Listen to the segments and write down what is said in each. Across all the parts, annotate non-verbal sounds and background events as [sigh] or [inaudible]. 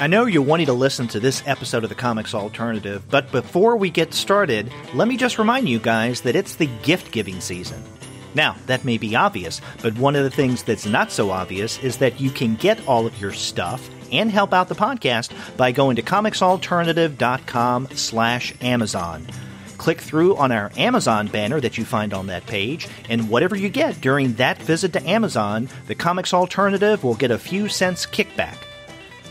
I know you're wanting to listen to this episode of the Comics Alternative, but before we get started, let me just remind you guys that it's the gift giving season. Now, that may be obvious, but one of the things that's not so obvious is that you can get all of your stuff and help out the podcast by going to comicsalternative.com slash Amazon. Click through on our Amazon banner that you find on that page, and whatever you get during that visit to Amazon, the Comics Alternative will get a few cents kickback.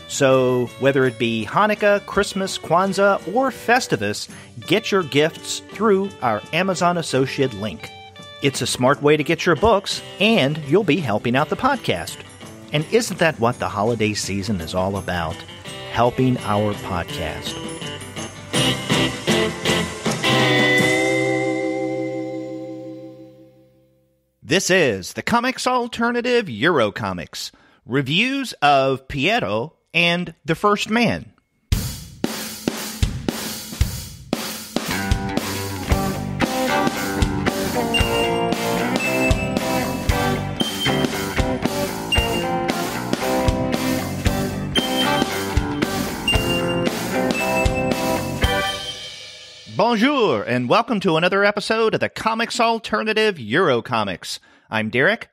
So, whether it be Hanukkah, Christmas, Kwanzaa, or Festivus, get your gifts through our Amazon Associate link. It's a smart way to get your books, and you'll be helping out the podcast. And isn't that what the holiday season is all about? Helping our podcast. This is the Comics Alternative Euro Comics reviews of Piero and The First Man. Bonjour, and welcome to another episode of the Comics Alternative Eurocomics. I'm Derek.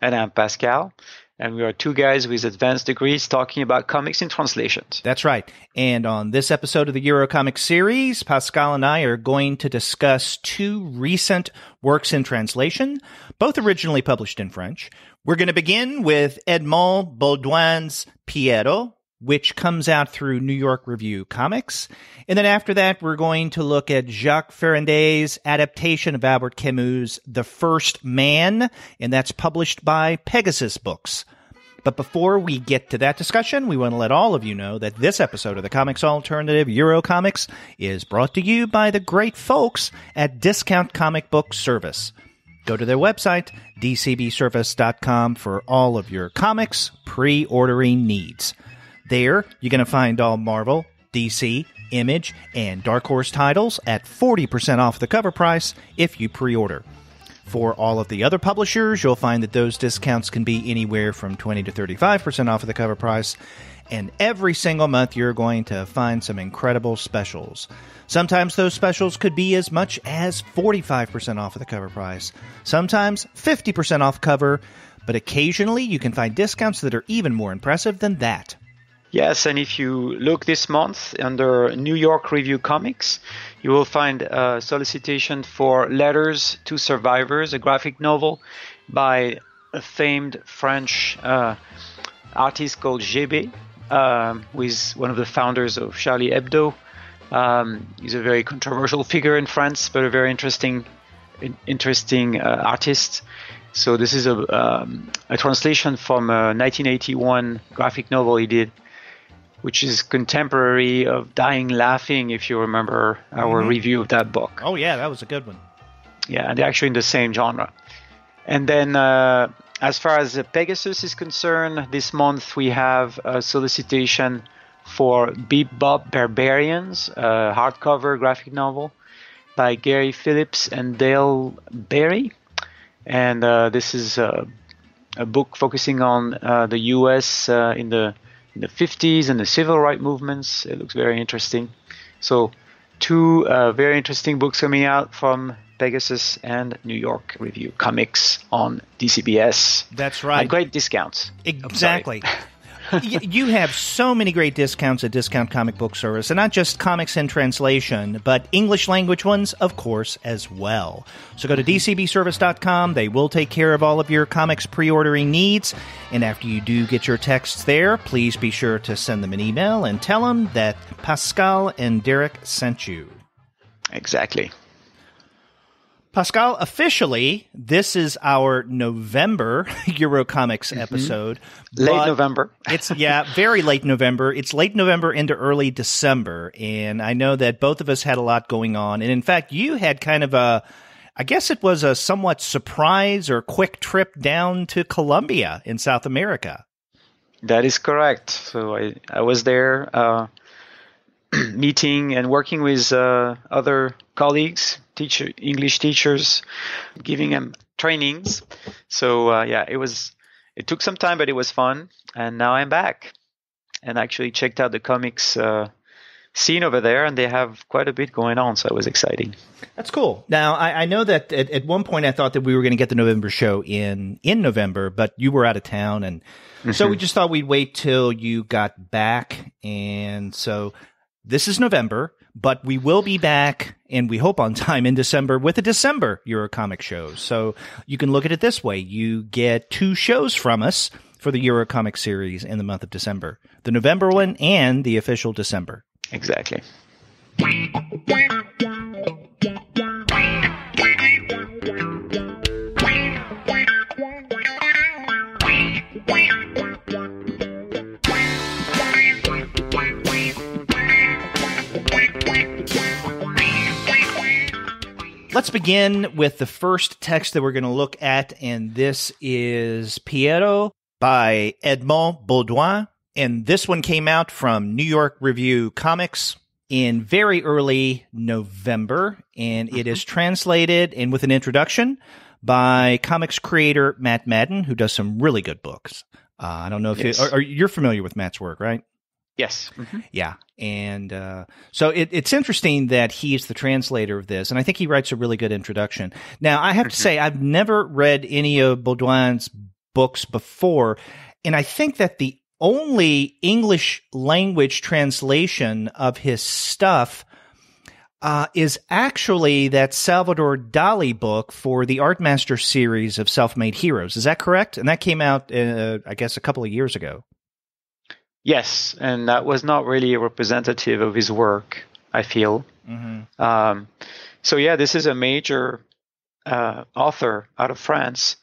And I'm Pascal and we are two guys with advanced degrees talking about comics in translations. That's right. And on this episode of the Eurocomics series, Pascal and I are going to discuss two recent works in translation, both originally published in French. We're going to begin with Edmond Baudoin's Piero, which comes out through New York Review Comics. And then after that, we're going to look at Jacques Ferrandez's adaptation of Albert Camus' The First Man, and that's published by Pegasus Books. But before we get to that discussion, we want to let all of you know that this episode of the Comics Alternative Euro Comics is brought to you by the great folks at Discount Comic Book Service. Go to their website, dcbservice.com, for all of your comics pre ordering needs. There, you're going to find all Marvel, DC, Image, and Dark Horse titles at 40% off the cover price if you pre order. For all of the other publishers, you'll find that those discounts can be anywhere from 20 to 35% off of the cover price. And every single month, you're going to find some incredible specials. Sometimes those specials could be as much as 45% off of the cover price, sometimes 50% off cover, but occasionally you can find discounts that are even more impressive than that. Yes, and if you look this month under New York Review Comics, you will find a solicitation for Letters to Survivors, a graphic novel by a famed French uh, artist called Gébé, um, who is one of the founders of Charlie Hebdo. Um, he's a very controversial figure in France, but a very interesting, interesting uh, artist. So this is a, um, a translation from a 1981 graphic novel he did which is contemporary of Dying Laughing, if you remember our mm-hmm. review of that book. Oh, yeah, that was a good one. Yeah, and they're actually in the same genre. And then, uh, as far as Pegasus is concerned, this month we have a solicitation for Beep Bop Barbarians, a hardcover graphic novel by Gary Phillips and Dale Berry. And uh, this is a, a, book focusing on uh, the U.S. Uh, in the in the 50s and the civil rights movements. It looks very interesting. So, two uh, very interesting books coming out from Pegasus and New York Review Comics on DCBS. That's right. At great discounts. Exactly. [laughs] you have so many great discounts at Discount Comic Book Service, and not just comics in translation, but English language ones, of course, as well. So go to mm-hmm. dcbservice.com. They will take care of all of your comics pre ordering needs. And after you do get your texts there, please be sure to send them an email and tell them that Pascal and Derek sent you. Exactly. Pascal, officially, this is our November [laughs] Eurocomics mm-hmm. episode. Late November. [laughs] it's, yeah, very late November. It's late November into early December. And I know that both of us had a lot going on. And in fact, you had kind of a, I guess it was a somewhat surprise or quick trip down to Colombia in South America. That is correct. So I, I was there uh, [clears throat] meeting and working with uh, other colleagues teacher English teachers, giving them trainings. So uh, yeah, it was it took some time, but it was fun, and now I'm back. and actually checked out the comics uh, scene over there, and they have quite a bit going on. So it was exciting. That's cool. Now I, I know that at, at, one point I thought that we were going to get the November show in in November, but you were out of town, and mm-hmm. so we just thought we'd wait till you got back, and so this is November. But we will be back, and we hope on time in December with a December Eurocomic show. So you can look at it this way: you get two shows from us for the Eurocomic series in the month of December, the November one and the official December. Exactly. Let's begin with the first text that we're going to look at, and this is Piero by Edmond Baudoin. And this one came out from New York Review Comics in very early November, and it is mm-hmm. translated and with an introduction by comics creator Matt Madden, who does some really good books. Uh, I don't know if yes. you, are, are, you're familiar with Matt's work, right? Yes. Mm-hmm. Yeah. And uh, so it, it's interesting that he's the translator of this, and I think he writes a really good introduction. Now, I have mm-hmm. to say, I've never read any of Baudoin's books before, and I think that the only English language translation of his stuff uh, is actually that Salvador Dali book for the Art Master series of self-made heroes. Is that correct? And that came out, uh, I guess, a couple of years ago. Yes, and that was not really representative of his work. I feel. Mm-hmm. Um, so yeah, this is a major uh, author out of France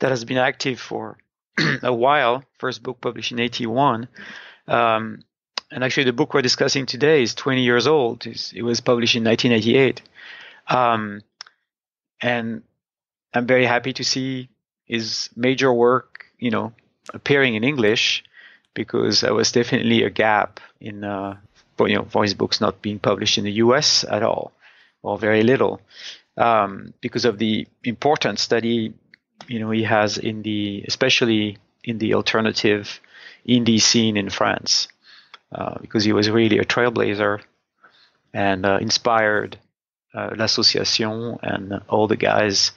that has been active for [clears throat] a while. First book published in 81. Um, and actually, the book we're discussing today is 20 years old. It's, it was published in 1988. Um, and I'm very happy to see his major work, you know, appearing in English because there was definitely a gap in, uh, you know, his books not being published in the U.S. at all, or very little, um, because of the importance that he you know he has in the especially in the alternative indie scene in France uh, because he was really a trailblazer and uh, inspired uh, l'association and all the guys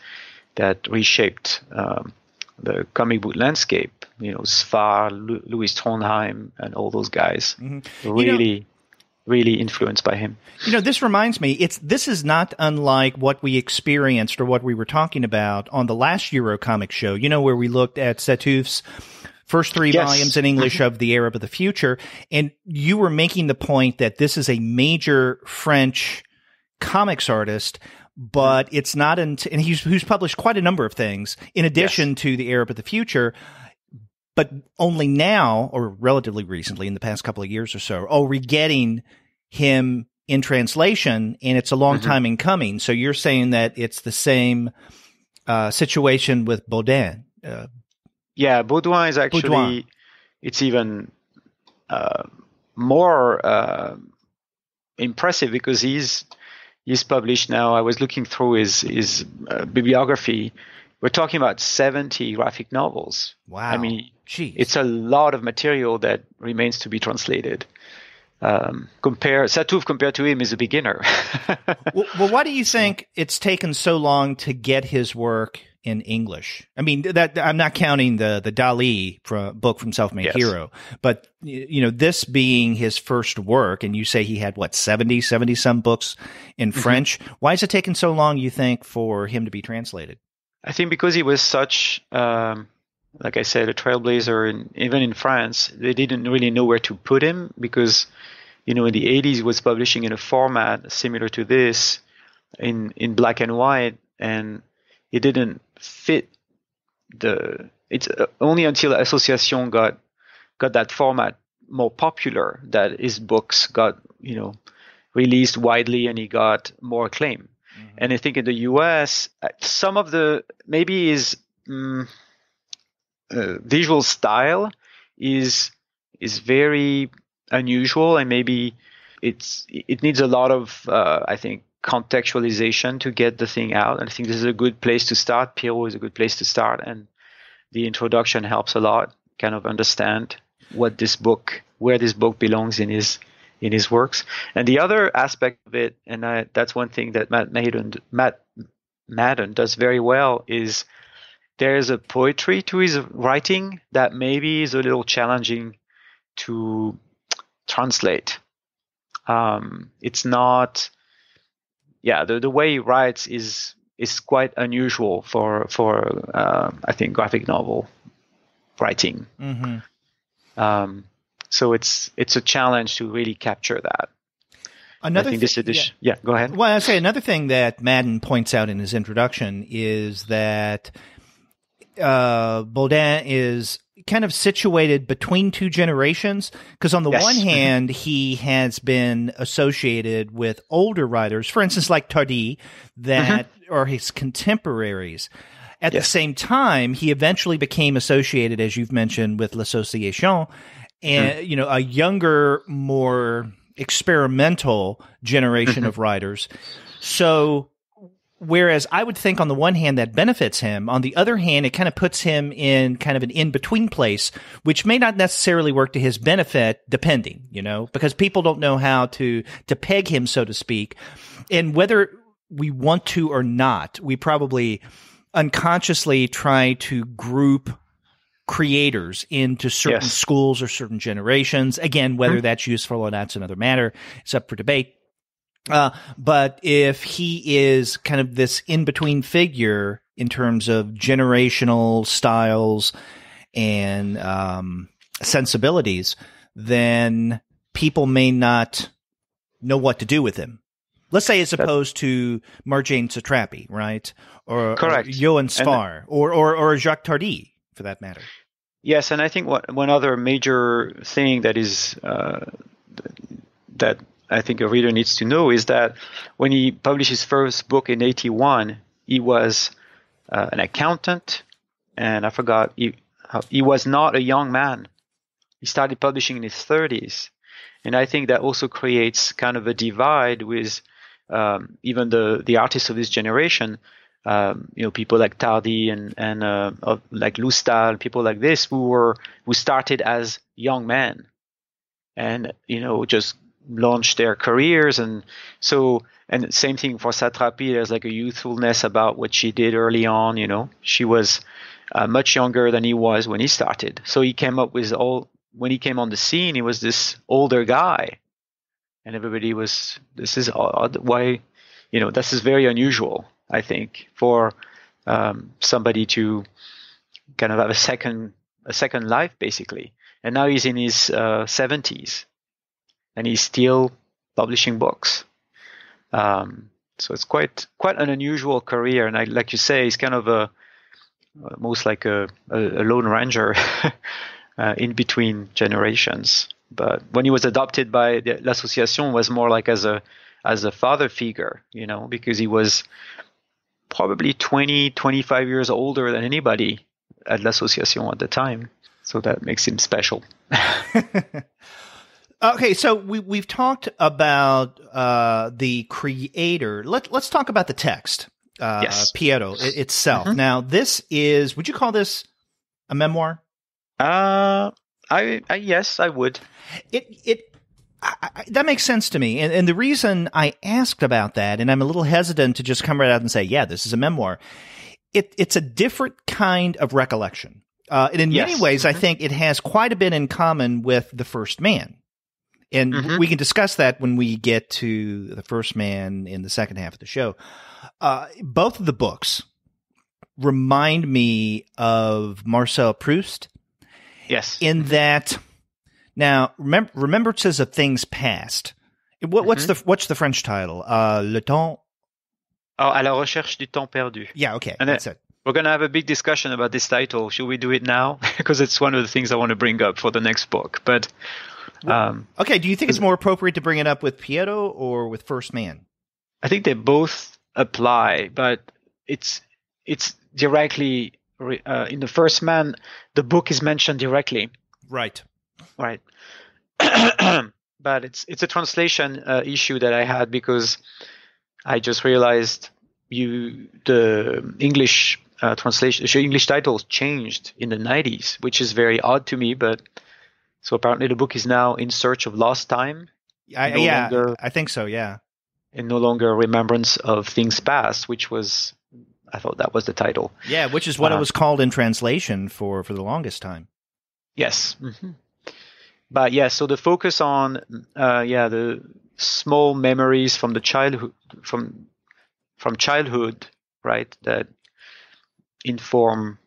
that reshaped um, the comic book landscape. You know, Sfar, Lewis Trondheim, and all those guys. Mm-hmm. Really, know, really influenced by him. You know, this reminds me, it's this is not unlike what we experienced or what we were talking about on the last Euro comic show, you know, where we looked at Sattouf's first three yes. volumes in English mm-hmm. of The Arab of the Future. And you were making the point that this is a major French comics artist, but it's not, in, and he's, who's published quite a number of things in addition yes. to The Arab of the Future but only now, or relatively recently, in the past couple of years or so, are we getting him in translation, and it's a long mm-hmm. time in coming. So you're saying that it's the same uh, situation with Baudin. Uh, yeah, Baudoin is actually Baudoin. it's even uh, more uh, impressive because he's he's published now. I was looking through his his uh, bibliography. We're talking about 70 graphic novels. Wow. I mean, Jeez. it's a lot of material that remains to be translated um, compare Sattouf compared to him is a beginner. [laughs] well, well, why do you think it's taken so long to get his work in English? I mean, that I'm not counting the the Dali from, book from Self Made yes. Hero, but you know, this being his first work, and you say he had what 70, 70 some books in mm-hmm. French. Why is it taking so long? You think for him to be translated? I think because he was such. Um, like I said, a trailblazer, and even in France, they didn't really know where to put him because you know, in the 80s, he was publishing in a format similar to this in, in black and white, and he didn't fit the. It's uh, only until Association got got that format more popular that his books got, you know, released widely and he got more acclaim. Mm-hmm. And I think in the US, uh, some of the maybe his um, uh, visual style is is very unusual and maybe it's it needs a lot of uh, I think contextualization to get the thing out. And I think this is a good place to start. Piero is a good place to start, and the introduction helps a lot. Kind of understand what this book, where this book belongs in his in his works. And the other aspect of it, and I, that's one thing that Matt Madden, Matt Madden does very well, is there's a poetry to his writing that maybe is a little challenging to translate. Um, it's not, yeah, the, the way he writes is is quite unusual for for uh, I think graphic novel writing. Mm-hmm. Um, so it's it's a challenge to really capture that. Another I think this edition, yeah. yeah, go ahead. Well, I say another thing that Madden points out in his introduction is that uh, Baudin is kind of situated between two generations because on the yes. one mm-hmm. hand he has been associated with older writers for instance like tardi that mm-hmm. are his contemporaries at yes. the same time he eventually became associated as you've mentioned with l'association and mm-hmm. you know a younger more experimental generation mm-hmm. of writers so Whereas I would think on the one hand that benefits him, on the other hand, it kind of puts him in kind of an in between place, which may not necessarily work to his benefit, depending, you know, because people don't know how to, to peg him, so to speak. And whether we want to or not, we probably unconsciously try to group creators into certain yes. schools or certain generations. Again, whether mm-hmm. that's useful or not, another matter. It's up for debate. Uh, but if he is kind of this in between figure in terms of generational styles and um, sensibilities, then people may not know what to do with him. Let's say as opposed to Marjane Satrapi, right? Or, Correct. Or Joann Sfar, or, or, or Jacques Tardi, for that matter. Yes, and I think what, one other major thing that is uh, that I think a reader needs to know is that when he published his first book in 81, he was uh, an accountant, and I forgot, he, he was not a young man. He started publishing in his 30s. And I think that also creates kind of a divide with um, even the, the artists of this generation. Um, you know, people like Tardi and and uh, like Loustal, people like this, who were who started as young men, and you know, just launched their careers. And so and same thing for Satrapi. There's like a youthfulness about what she did early on you know. She was uh, much younger than he was when he started. So he came up with all when he came on the scene he was this older guy. And everybody was this is odd. Why you know this is very unusual i think for um, somebody to kind of have a second a second life basically. And now he's in his uh, 70s and he's still publishing books. Um, so it's quite quite an unusual career, and I, like you say, he's kind of a most like a, a, lone ranger [laughs] uh, in between generations. But when he was adopted by the, l'association, was more like as a as a father figure, you know, because he was probably 20, 25 years older than anybody at l'association at the time. So that makes him special. [laughs] [laughs] Okay, so we we've talked about uh, the creator. Let let's talk about the text. Uh, yes. Piero it, itself. Mm-hmm. Now, this is. Would you call this a memoir? Uh, I, I yes, I would. It it I, I, that makes sense to me. And, and, the reason I asked about that, and I'm a little hesitant to just come right out and say, yeah, this is a memoir. It, it's a different kind of recollection. Uh, and in yes. many ways, mm-hmm. I think it has quite a bit in common with The First Man. And mm-hmm. we can discuss that when we get to the first man in the second half of the show. Uh, both of the books remind me of Marcel Proust. Yes. In that, now remember, remembrances of things past. What, what's mm-hmm. the what's the French title? Uh, Le temps. Oh, à la recherche du temps perdu. Yeah. Okay. And that's it. We're going to have a big discussion about this title. Should we do it now? [laughs] because it's one of the things I want to bring up for the next book. But um, okay, do you think it's more appropriate to bring it up with Piero or with First Man? I think they both apply, but it's it's directly uh, in the First Man. The book is mentioned directly. Right. Right. [clears throat] but it's it's a translation uh, issue that I had because I just realized you the English uh, translation, the English titles changed in the 90s, which is very odd to me, but So apparently, the book is now in search of lost time. I, no yeah, longer- I think so. Yeah. and no longer remembrance of things past, which was, I thought that was the title. Yeah, which is what it Uh, was called in translation for for the longest time. Yes. hmm But yeah, so the focus on, uh, yeah, the small memories from the childhood, from from childhood, right, that inform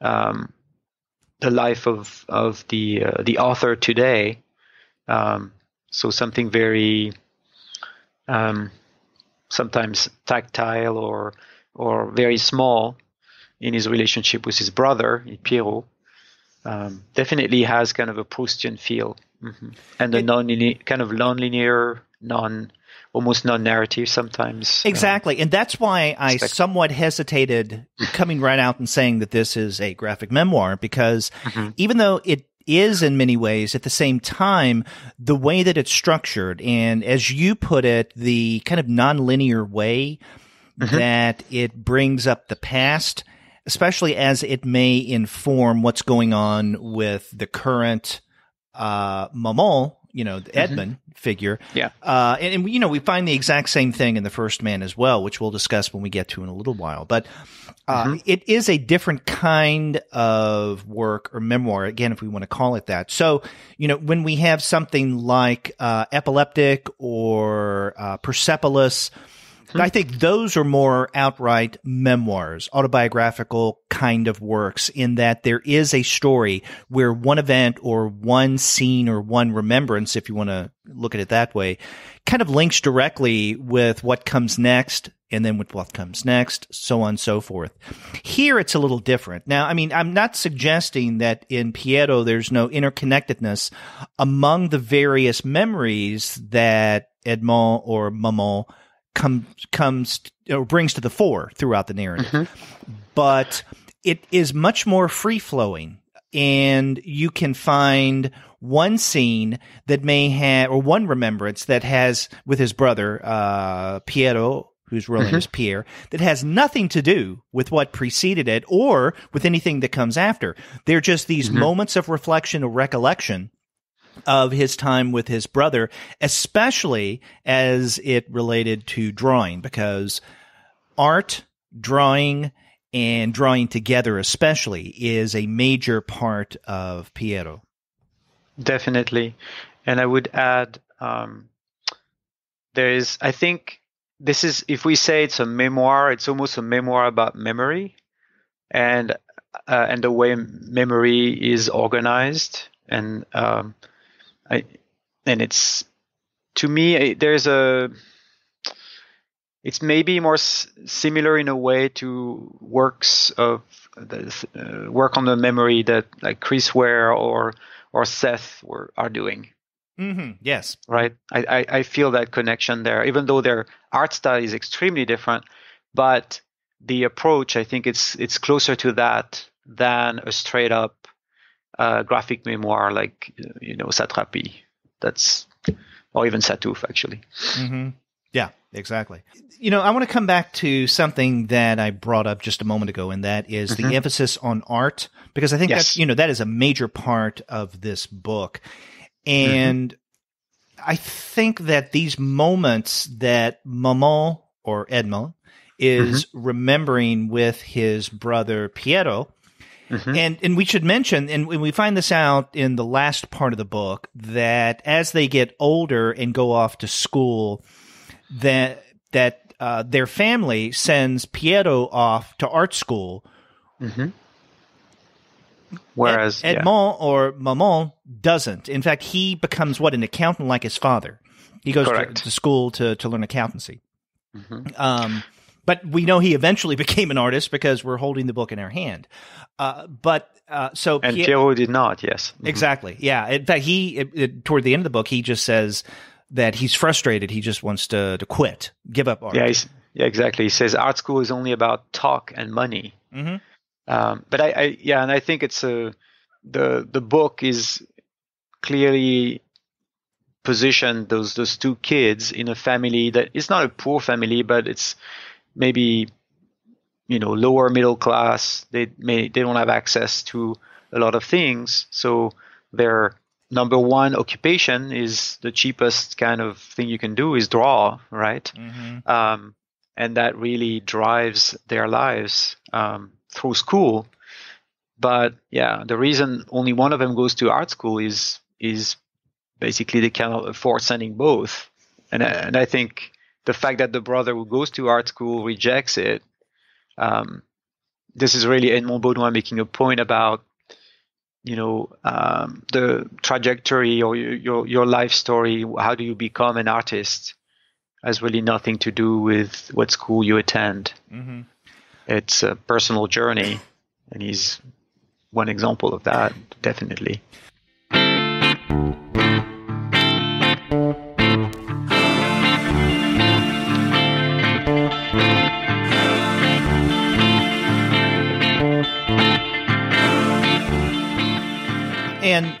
um, the life of of the uh, the author today. Um, so something very um, sometimes tactile or or very small in his relationship with his brother Piero. Um, definitely has kind of a Proustian feel, hmm and a It- non kind of non-linear, non almost non-narrative sometimes. uh, Exactly. And that's why I somewhat hesitated [laughs] coming right out and saying that this is a graphic memoir because Mhm. even though it is in many ways at the same time, the way that it's structured and as you put it, the kind of nonlinear way Mhm. that it brings up the past, especially as it may inform what's going on with the current, uh, Momon, you know, the Edmond figure. Yeah. Uh, and, and, you know, we find the exact same thing in the first man as well, which we'll discuss when we get to in a little while. But uh, Mhm. it is a different kind of work or memoir, again, if we want to call it that. So, you know, when we have something like uh, Epileptic or uh, Persepolis, I think those are more outright memoirs, autobiographical kind of works in that there is a story where one event or one scene or one remembrance, if you want to look at it that way, kind of links directly with what comes next and then with what comes next, so on and so forth. Here it's a little different. Now, I mean, I'm not suggesting that in Piero there's no interconnectedness among the various memories that Edmond or Momon come, comes or brings to the fore throughout the narrative. Mhm. But it is much more free flowing and you can find one scene that may have, or one remembrance that has with his brother, uh, Piero, whose real name Mhm. is Pierre, that has nothing to do with what preceded it or with anything that comes after. They're just these Mhm. moments of reflection or recollection of his time with his brother, especially as it related to drawing, because art, drawing, and drawing together especially is a major part of Piero. Definitely. And I would add, um, there is, I think this is, if we say it's a memoir, it's almost a memoir about memory and, uh, and the way memory is organized. And, um, I, and it's, to me, there's a, it's maybe more s- similar in a way to works of the, uh, work on the memory that like Chris Ware or or Seth were are doing. Mm-hmm. Yes. Right, I, I I feel that connection there, even though their art style is extremely different, but the approach I think it's it's closer to that than a straight up uh, graphic memoir like you know Satrapi. That's or even Sattouf actually. Mm-hmm. Yeah, exactly. You know, I want to come back to something that I brought up just a moment ago, and that is Mhm. the emphasis on art, because I think Yes. that's, you know, that is a major part of this book. And I think that these moments that Momon or Edmond is remembering with his brother Piero, Mhm. and and we should mention, and we find this out in the last part of the book, that as they get older and go off to school, that that uh, their family sends Piero off to art school. hmm Whereas Ed- yeah. Edmond or Momon doesn't. In fact, he becomes what an accountant like his father. He goes to, to school to to learn accountancy. Mhm. Um, but we know he eventually [laughs] became an artist because we're holding the book in our hand. Uh, but uh, so and Pie- Piero did not. Yes, Mhm. Exactly. Yeah. In fact, he it, it, toward the end of the book, he just says that he's frustrated. He just wants to to quit, give up art. Yeah, he's, yeah, exactly. He says art school is only about talk and money. hmm Um, but I, I, yeah, and I think it's a the the book is clearly positioned those those two kids in a family that is not a poor family, but it's maybe you know lower middle class. They may they don't have access to a lot of things, so they're number one occupation is the cheapest kind of thing you can do is draw, right? Mm-hmm. Um, and that really drives their lives um, through school. But yeah, the reason only one of them goes to art school is is basically they cannot afford sending both, and and I think the fact that the brother who goes to art school rejects it. Um, this is really Edmond Baudoin making a point about you know um, the trajectory or your your life story. How do you become an artist? Has really nothing to do with what school you attend. Mm-hmm. It's a personal journey, and he's one example of that, definitely. And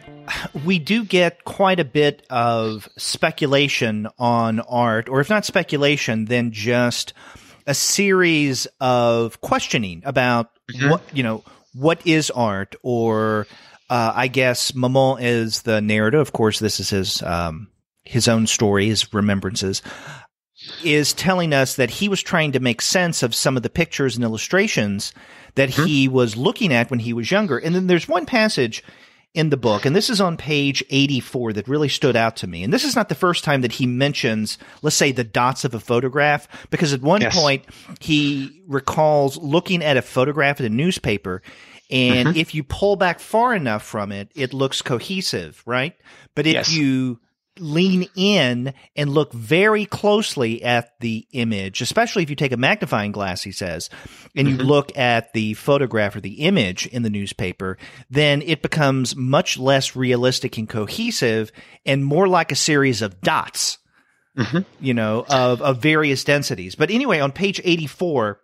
we do get quite a bit of speculation on art, or if not speculation, then just a series of questioning about mm-hmm. what, you know, what is art, or uh, I guess Momon is the narrator. Of course, this is his um, his own story, his remembrances, is telling us that he was trying to make sense of some of the pictures and illustrations that mm-hmm. he was looking at when he was younger. And then there's one passage in the book, and this is on page 84 that really stood out to me. And this is not the first time that he mentions, let's say, the dots of a photograph, because at one yes. point he recalls looking at a photograph in a newspaper. And mm-hmm. if you pull back far enough from it, it looks cohesive, right? But if yes. you lean in and look very closely at the image, especially if you take a magnifying glass, he says, and you mm-hmm. look at the photograph or the image in the newspaper, then it becomes much less realistic and cohesive and more like a series of dots, mm-hmm. you know, of, of various densities. But anyway, on page 84,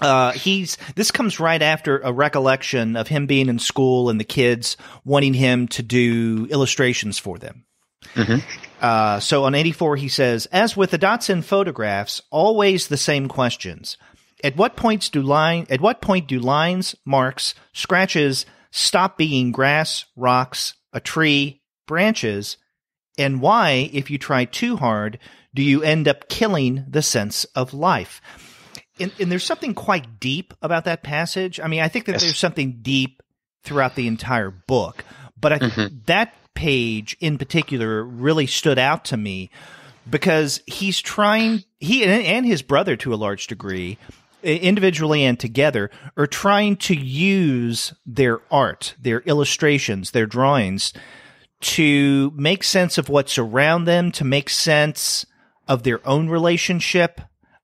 uh, he's this comes right after a recollection of him being in school and the kids wanting him to do illustrations for them. Mm-hmm. Uh, so on 84, he says, as with the dots in photographs, always the same questions. At what points do line, at what point do lines, marks, scratches stop being grass, rocks, a tree, branches? And why, if you try too hard, do you end up killing the sense of life? And, and there's something quite deep about that passage. I mean, I think that yes. there's something deep throughout the entire book, but I, mm-hmm. that page in particular really stood out to me because he's trying he and his brother to a large degree individually and together are trying to use their art their illustrations their drawings to make sense of what's around them to make sense of their own relationship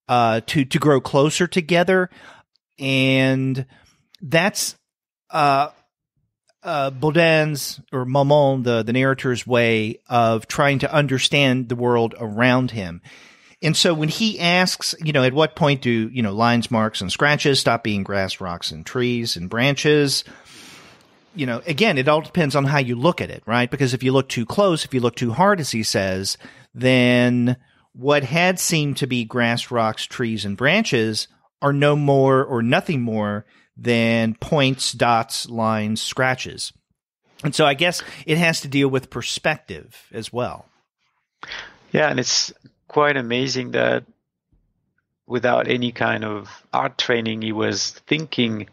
uh, to to grow closer together. And that's uh, uh, Baudin's or Momon, the, the narrator's way of trying to understand the world around him. And so when he asks, you know, at what point do, you know, lines, marks, and scratches stop being grass, rocks, and trees and branches? You know, again, it all depends on how you look at it, right? Because if you look too close, if you look too hard, as he says, then what had seemed to be grass, rocks, trees, and branches are no more or nothing more than points, dots, lines, scratches. And so I guess it has to deal with perspective as well. Yeah, and it's quite amazing that without any kind of art training, he was thinking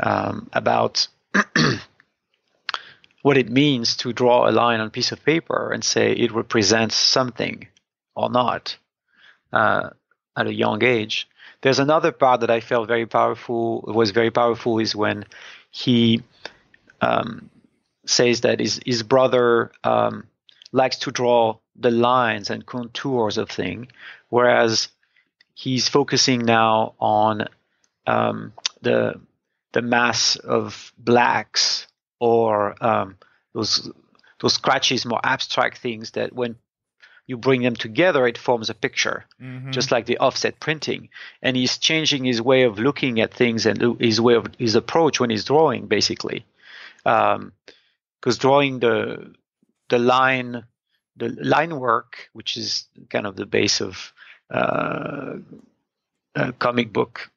um, about [clears throat] what it means to draw a line on a piece of paper and say it represents something or not uh, at a young age. There's another part that I felt very powerful, was very powerful, is when he um, says that his, his brother um, likes to draw the lines and contours of things, whereas he's focusing now on um, the the mass of blacks or um, those those scratches, more abstract things that when you bring them together, it forms a picture, mm-hmm. just like the offset printing. And he's changing his way of looking at things and his way of his approach when he's drawing, basically. Because um, drawing the the line, the line work, which is kind of the base of uh, comic book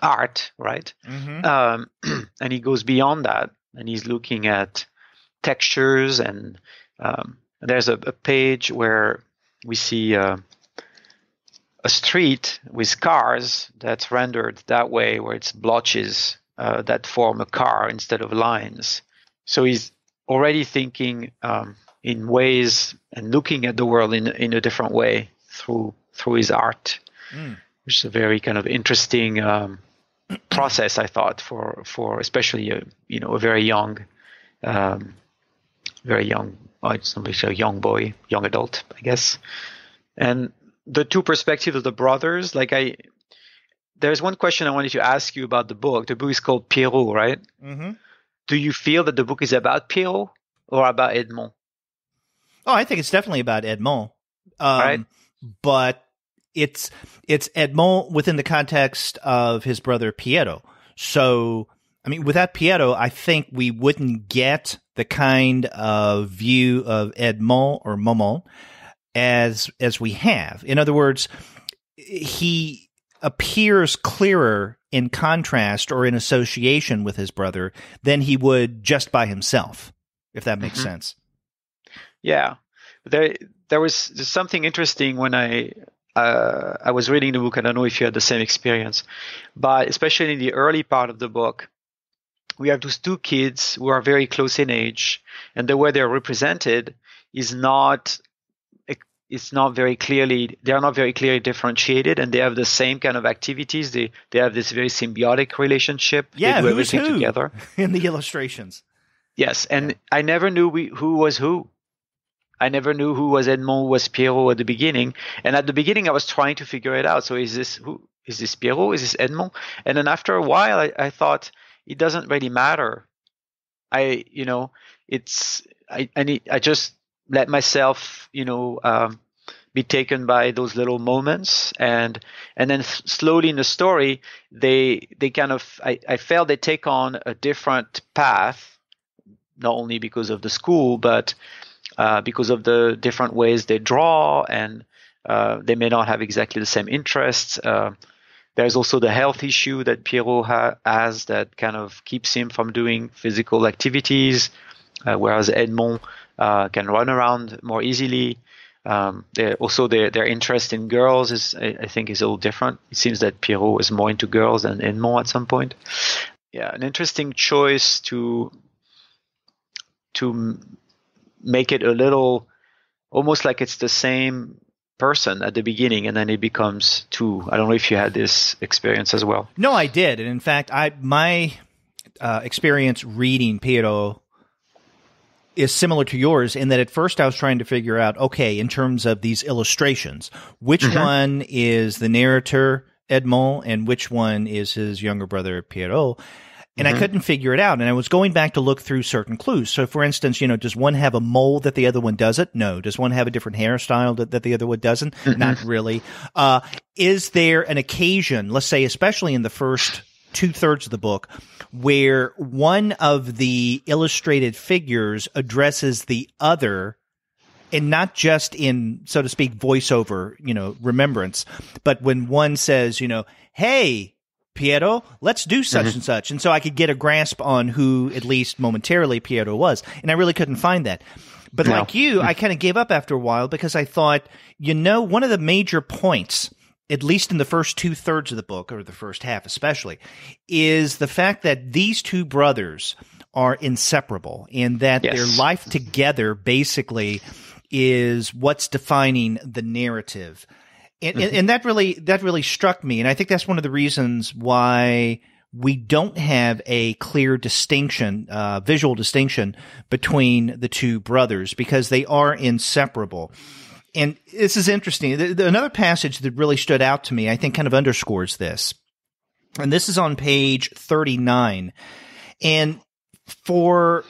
art, right? Mm-hmm. Um, [clears throat] and he goes beyond that, and he's looking at textures and um, there's a, a, page where we see uh, a street with cars that's rendered that way, where it's blotches uh, that form a car instead of lines. So he's already thinking um, in ways and looking at the world in in a different way through through his art, mm. which is a very kind of interesting um, process. I thought for for especially a you know a very young, um, very young, well, it's not a young boy, young adult, I guess, and the two perspectives of the brothers. Like I, there's one question I wanted to ask you about the book. The book is called Piero, right? Mm-hmm. Do you feel that the book is about Piero or about Edmond? Oh, I think it's definitely about Edmond. Um, right. But it's it's Edmond within the context of his brother Piero. So, I mean, without Piero, I think we wouldn't get the kind of view of Edmond or Momon as as we have. In other words, he appears clearer in contrast or in association with his brother than he would just by himself, if that makes mm-hmm. sense. Yeah, there there was something interesting when I uh, I was reading the book. I don't know if you had the same experience, but especially in the early part of the book, we have those two kids who are very close in age, and the way they're represented is not it's not very clearly they are not very clearly differentiated and they have the same kind of activities they they have this very symbiotic relationship yeah they do everything who together [laughs] in the illustrations yes and yeah. i never knew we, who was who I never knew who was Edmond, who was Piero at the beginning. And at the beginning, I was trying to figure it out. So is this who? Is this Piero? Is this Edmond? And then after a while, I, I thought it doesn't really matter. I, you know, it's I I need I just let myself, you know, um, be taken by those little moments and and then slowly in the story they they kind of I, I felt they take on a different path not only because of the school but uh, because of the different ways they draw and uh, they may not have exactly the same interests. Uh, there's also the health issue that Piero ha- has that kind of keeps him from doing physical activities, uh, whereas Edmond uh, can run around more easily. Um, also, their, their interest in girls is, I, think, is a little different. It seems that Piero is more into girls than Edmond at some point. Yeah, an interesting choice to to make it a little almost like it's the same person at the beginning and then it becomes two. I don't know if you had this experience as well. No, I did. And in fact, I my uh, experience reading Piero is similar to yours in that at first I was trying to figure out, okay, in terms of these illustrations, which mm-hmm. one is the narrator Edmond and which one is his younger brother Piero? And mm-hmm. I couldn't figure it out. And I was going back to look through certain clues. So, for instance, you know, does one have a mole that the other one doesn't? No. Does one have a different hairstyle that, that the other one doesn't? Mm-hmm. Not really. Uh, is there an occasion, let's say, especially in the first two thirds of the book, where one of the illustrated figures addresses the other and not just in, so to speak, voiceover, you know, remembrance, but when one says, you know, Hey, Piero, let's do such mm-hmm. and such. And so I could get a grasp on who, at least momentarily, Piero was. And I really couldn't find that. But no. like you, I kind of gave up after a while because I thought, you know, one of the major points, at least in the first two thirds of the book, or the first half especially, is the fact that these two brothers are inseparable and that yes. their life together basically is what's defining the narrative and, mm-hmm. and, that really that really struck me, and I think that's one of the reasons why we don't have a clear distinction, uh, visual distinction between the two brothers because they are inseparable. And this is interesting. The, the, another passage that really stood out to me, I think, kind of underscores this. And this is on page 39. And for,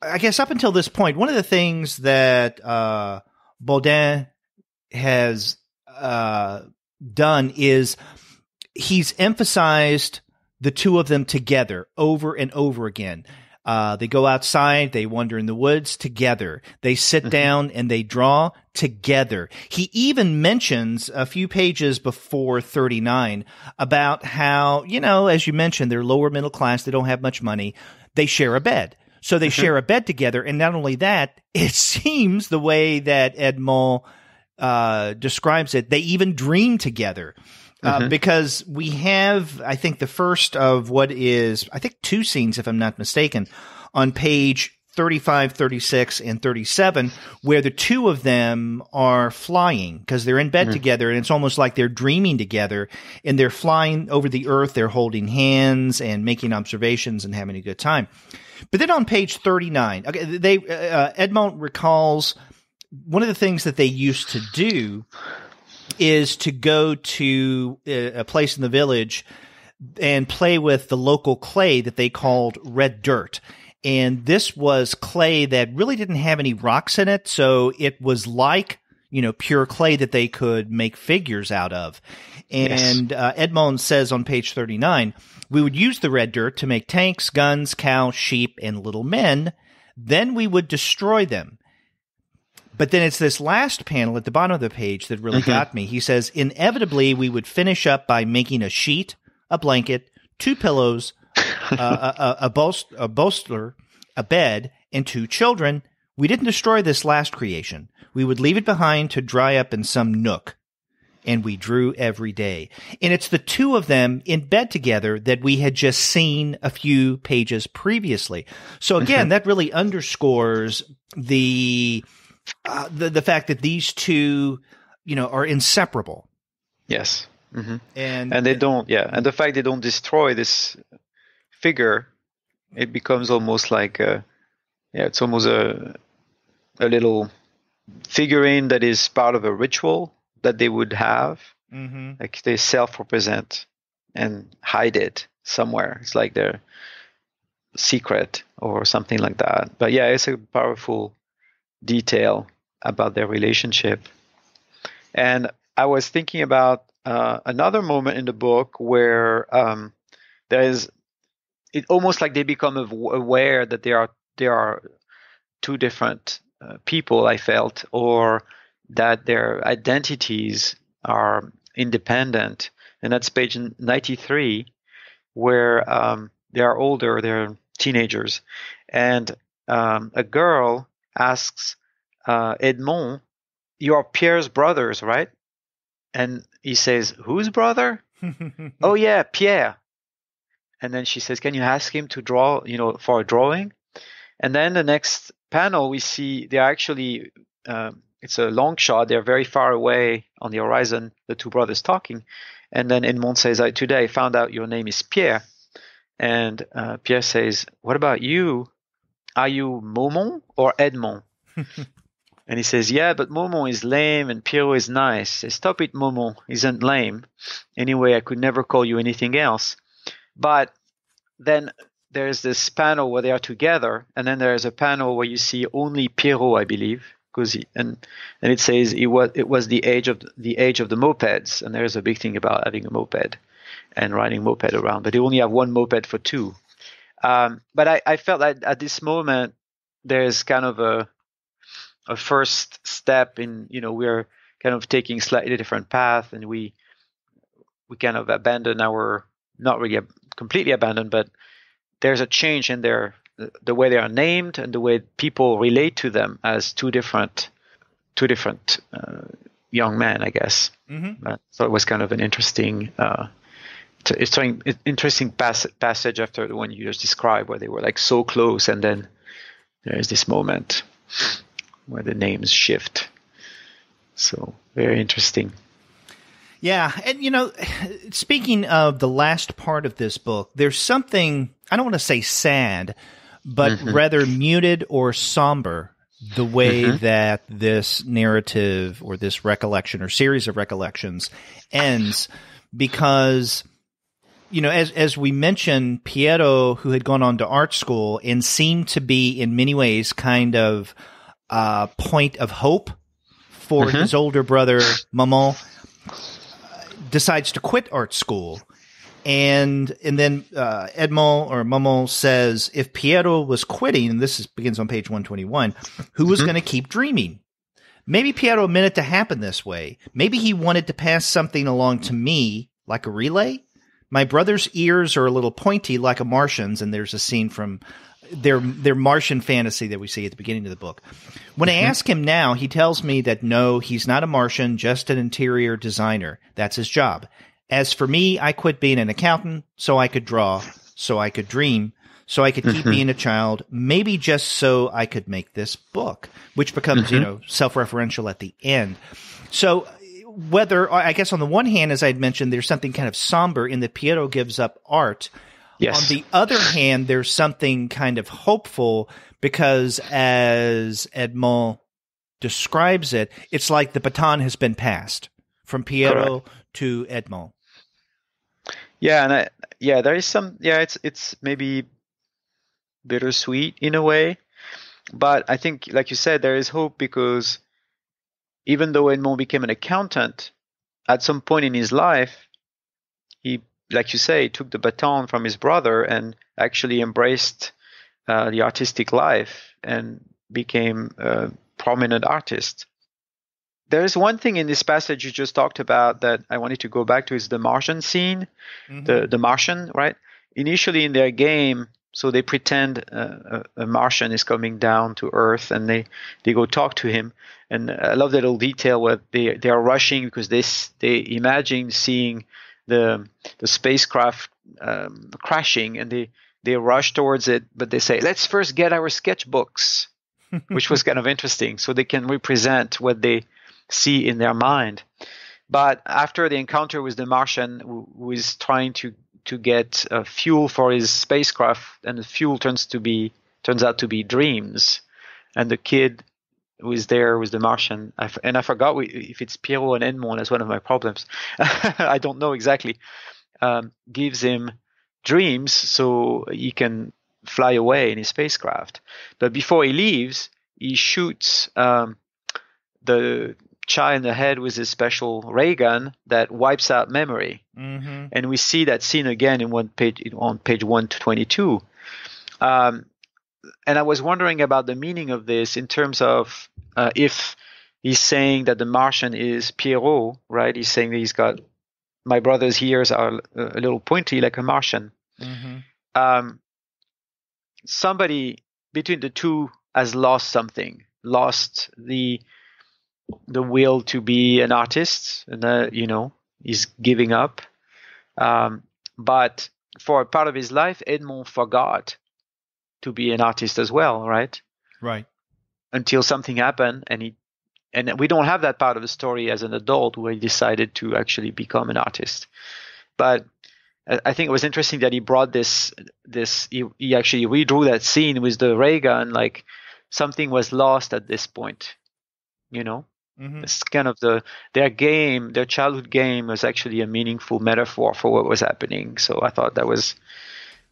I guess, up until this point, one of the things that uh, Baudin has uh, done is he's emphasized the two of them together over and over again. Uh, they go outside, they wander in the woods together. They sit mm-hmm. down and they draw together. He even mentions a few pages before 39 about how, you know, as you mentioned, they're lower middle class, they don't have much money, they share a bed. So they share a bed together. And not only that, [laughs] it seems the way that Ed Edmond uh, describes it, they even dream together. Uh, because we have, I think, the first of what is, I think, two scenes, if I'm not mistaken, on page 35, 36, and 37, where the two of them are flying because they're in bed together and it's almost like they're dreaming together and they're flying over the earth. They're holding hands and making observations and having a good time. But then on page 39, okay, they, uh, Edmond recalls one of the things that they used to do is to go to a a place in the village and play with the local clay that they called red dirt. And this was clay that really didn't have any rocks in it. So it was like, you know, pure clay that they could make figures out of. And uh, Edmond says on page 39, we would use the red dirt to make tanks, guns, cows, sheep, and little men. Then we would destroy them. But then it's this last panel at the bottom of the page that really got me. He says, inevitably, we would finish up by making a sheet, a blanket, two pillows, uh, a, a, a, bolst, a bolster, a bed, and two children. We didn't destroy this last creation. We would leave it behind to dry up in some nook. And we drew every day. And it's the two of them in bed together that we had just seen a few pages previously. So again, that really underscores the, uh, the, the fact that these two, you know, are inseparable. Yes. hmm And, And they don't, yeah. And the fact they don't destroy this figure, it becomes almost like a, yeah, it's almost a, a little figurine that is part of a ritual that they would have. Mhm. Like they self represent and hide it somewhere. It's like their secret or something like that. But yeah, it's a powerful detail about their relationship. And I was thinking about uh, another moment in the book where um, there is it almost like they become aware that they are they are two different uh, people. I felt, or that their identities are independent, and that's page ninety three, where um, they are older, they're teenagers, and um, a girl asks uh, Edmond, "You are Pierre's brothers, right?" And he says, "Whose brother?" [laughs] oh yeah, Pierre. And then she says, "Can you ask him to draw, you know, for a drawing?" And then the next panel, we see they're actually um, it's a long shot. They're very far away on the horizon. The two brothers talking, and then Edmond says, I, "Today I found out your name is Pierre." And uh, Pierre says, "What about you? Are you Momon or Edmond?" [laughs] and he says, "Yeah, but Momon is lame and Piero is nice." Say, "Stop it, Momon isn't lame. Anyway, I could never call you anything else." But then there's this panel where they are together, and then there's a panel where you see only Piero, I believe, because and and it says it was it was the age of the age of the mopeds, and there's a big thing about having a moped and riding moped around, but they only have one moped for two. Um, but I, I felt that at this moment there's kind of a a first step in you know we're kind of taking slightly different path, and we we kind of abandon our not really completely abandoned, but there's a change in their the way they are named and the way people relate to them as two different two different uh, young men, I guess. Mhm. Uh, so it was kind of an interesting. Uh, it's an interesting pass- passage after the one you just described, where they were like so close, and then there's this moment where the names shift. So very interesting. Yeah, and you know, speaking of the last part of this book, there's something I don't want to say sad, but mm-hmm. rather muted or somber the way mm-hmm. that this narrative or this recollection or series of recollections ends because you know, as as we mentioned, Piero, who had gone on to art school and seemed to be in many ways kind of a point of hope for mm-hmm. his older brother Momon, uh, decides to quit art school. And and then uh, Edmond or Momon says, if Piero was quitting, and this is, begins on page one twenty one, who was mm-hmm. going to keep dreaming? Maybe Piero meant it to happen this way. Maybe he wanted to pass something along to me, like a relay. My brother's ears are a little pointy, like a Martian's, and there's a scene from their their Martian fantasy that we see at the beginning of the book. When I mm-hmm. ask him now, he tells me that no, he's not a Martian, just an interior designer. That's his job. As for me, I quit being an accountant so I could draw, so I could dream, so I could keep mm-hmm. being a child, maybe just so I could make this book, which becomes, you mm-hmm. know, self-referential at the end. So whether I guess on the one hand, as I'd mentioned, there's something kind of somber in that Piero gives up art. Yes. On the other hand, there's something kind of hopeful because as Edmond describes it, it's like the baton has been passed from Piero to Edmond. Yeah, and I, yeah, there is some. Yeah, it's it's maybe bittersweet in a way, but I think, like you said, there is hope because even though Edmond became an accountant, at some point in his life, he, like you say, took the baton from his brother and actually embraced uh, the artistic life and became a prominent artist. There is one thing in this passage you just talked about that I wanted to go back to is the Martian scene, Mm-hmm. the the Martian, right? Initially in their game, so they pretend uh, a, a Martian is coming down to Earth, and they they go talk to him. And I love that little detail where they they are rushing because they they imagine seeing the the spacecraft um, crashing, and they they rush towards it, but they say, "Let's first get our sketchbooks," [laughs] which was kind of interesting, so they can represent what they see in their mind. But after the encounter with the Martian, who, who is trying to to get uh, fuel for his spacecraft, and the fuel turns to be turns out to be dreams, and the kid who is there with the Martian, I f- and I forgot we, if it's Piero and Edmond. That's one of my problems. [laughs] I don't know exactly. Um, gives him dreams so he can fly away in his spacecraft. But before he leaves, he shoots um, the child in the head with his special ray gun that wipes out memory Mm-hmm. and we see that scene again in one page on page 122 um, and i was wondering about the meaning of this in terms of uh, if he's saying that the martian is Piero right he's saying that he's got my brother's ears are a little pointy like a martian Mm-hmm. um, somebody between the two has lost something lost the the will to be an artist and uh, you know he's giving up. Um, but for a part of his life edmond forgot to be an artist as well right? Right. until something happened and he and we don't have that part of the story as an adult where he decided to actually become an artist. But I I think it was interesting that he brought this this he, he actually redrew that scene with the ray gun like something was lost at this point you know Mm-hmm. it's kind of the their game their childhood game was actually a meaningful metaphor for what was happening so i thought that was,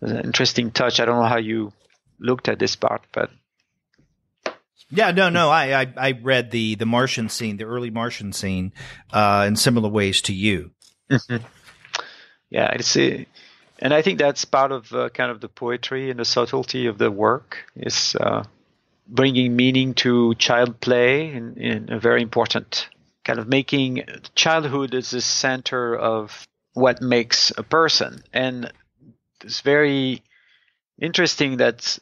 was an interesting touch i don't know how you looked at this part but Yeah, no, no. I, I, I read the, the Martian scene, the early Martian scene, uh, in similar ways to you. yeah it's a, and i think that's part of uh, kind of the poetry and the subtlety of the work is uh, bringing meaning to child play in, in a very important kind of making childhood as the center of what makes a person. And it's very interesting that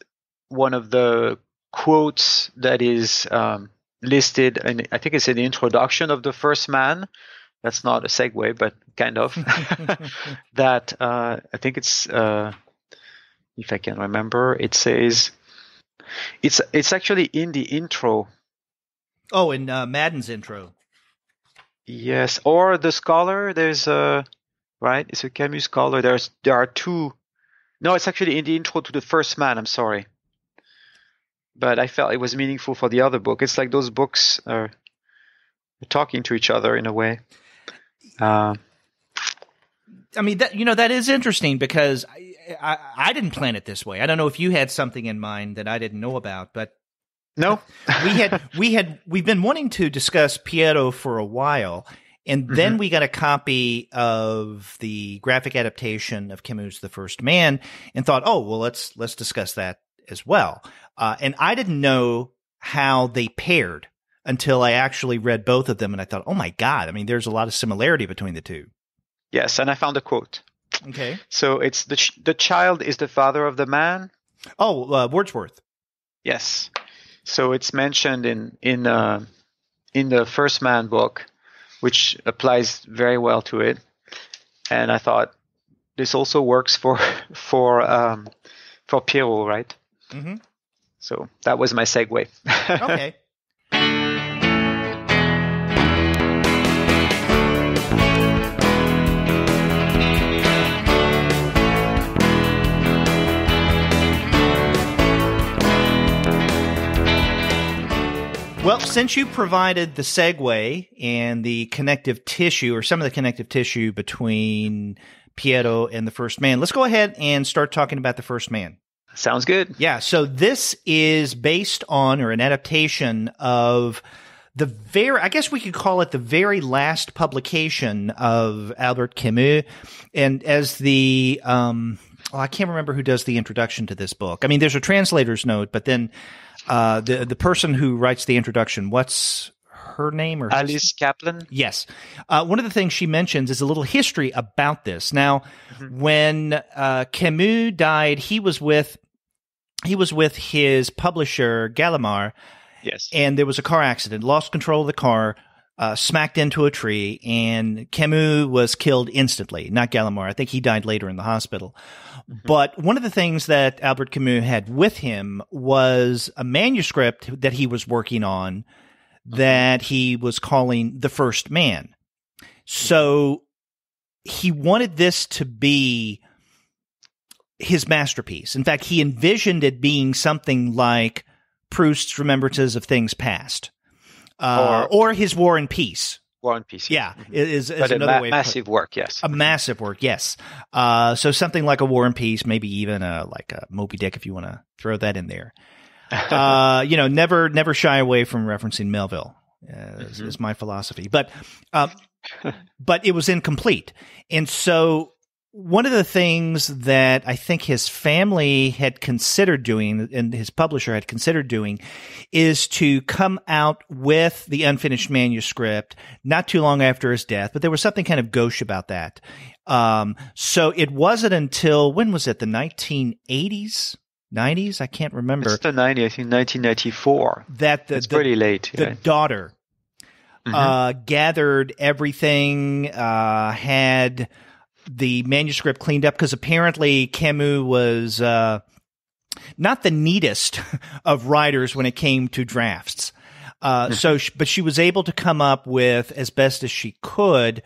one of the quotes that is um, listed and i think it's in the introduction of the first man that's not a segue but kind of [laughs] that uh, i think it's uh, if i can remember it says it's it's actually in the intro. Oh, in uh, Madden's intro. yes or the scholar there's a right it's a camus scholar. There's there are two. No it's actually in the intro to the first man i'm sorry. But i felt it was meaningful for the other book. It's like those books are talking to each other in a way. Uh, I mean, that you know that is interesting because I, I I didn't plan it this way. I don't know if you had something in mind that I didn't know about, but no [laughs] we had we had we've been wanting to discuss Piero for a while, and then we got a copy of the graphic adaptation of Camus' The First Man, and thought, oh well, let's let's discuss that as well. Uh, and I didn't know how they paired until I actually read both of them, and I thought, oh my god, I mean, there's a lot of similarity between the two. yes and i found a quote Okay. So it's the ch- the child is the father of the man, Oh, uh, Wordsworth. Yes. So it's mentioned in in uh, in the First Man book, which applies very well to it. And I thought this also works for [laughs] for um, for Piero, right? Mm-hmm. So that was my segue. [laughs] Okay. Well, since you provided the segue and the connective tissue, or some of the connective tissue between Piero and the first man, let's go ahead and start talking about the first man. Sounds good. Yeah. So this is based on or an adaptation of the very, I guess we could call it the very last publication of Albert Camus. And as the, um, well, I can't remember who does the introduction to this book. I mean, there's a translator's note, but then, uh, the, the person who writes the introduction, what's her name or Alice Kaplan? Yes. Uh, one of the things she mentions is a little history about this. Now, when uh, Camus died, he was with he was with his publisher Gallimard, Yes. and there was a car accident. Lost control of the car, uh, smacked into a tree, and Camus was killed instantly. Not Gallimard. I think he died later in the hospital. But one of the things that Albert Camus had with him was a manuscript that he was working on that he was calling The First Man. So he wanted this to be his masterpiece. In fact, he envisioned it being something like Proust's Remembrances of Things Past, uh, or, his War and Peace. War and Peace. Yeah, is, is a another ma- way. massive work, yes. a massive work, yes. Uh, so something like a War and Peace, maybe even a like a Moby Dick, if you want to throw that in there. [laughs] uh, you know, never never shy away from referencing Melville. Uh, is, is my philosophy, but um, but it was incomplete, and so one of the things that I think his family had considered doing, and his publisher had considered doing, is to come out with the unfinished manuscript not too long after his death. But there was something kind of gauche about that. Um, so it wasn't until when was it? The 1980s, 90s? I can't remember. It's the 90, I think 1994. that the, It's the, pretty late. the yeah. daughter Mhm. uh, gathered everything, uh, had the manuscript cleaned up because apparently Camus was uh, not the neatest [laughs] of writers when it came to drafts. Uh, so, sh- but she was able to come up with as best as she could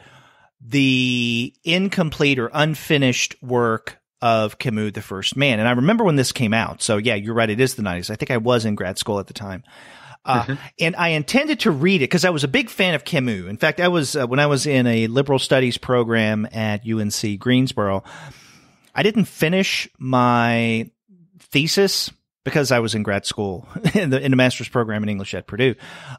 the incomplete or unfinished work of Camus, the first man. And I remember when this came out. So yeah, you're right. It is the 90s. I think I was in grad school at the time. Uh, and I intended to read it because I was a big fan of Camus. In fact, I was, uh, when I was in a liberal studies program at UNC Greensboro, I didn't finish my thesis because I was in grad school [laughs] in the in a master's program in English at Purdue.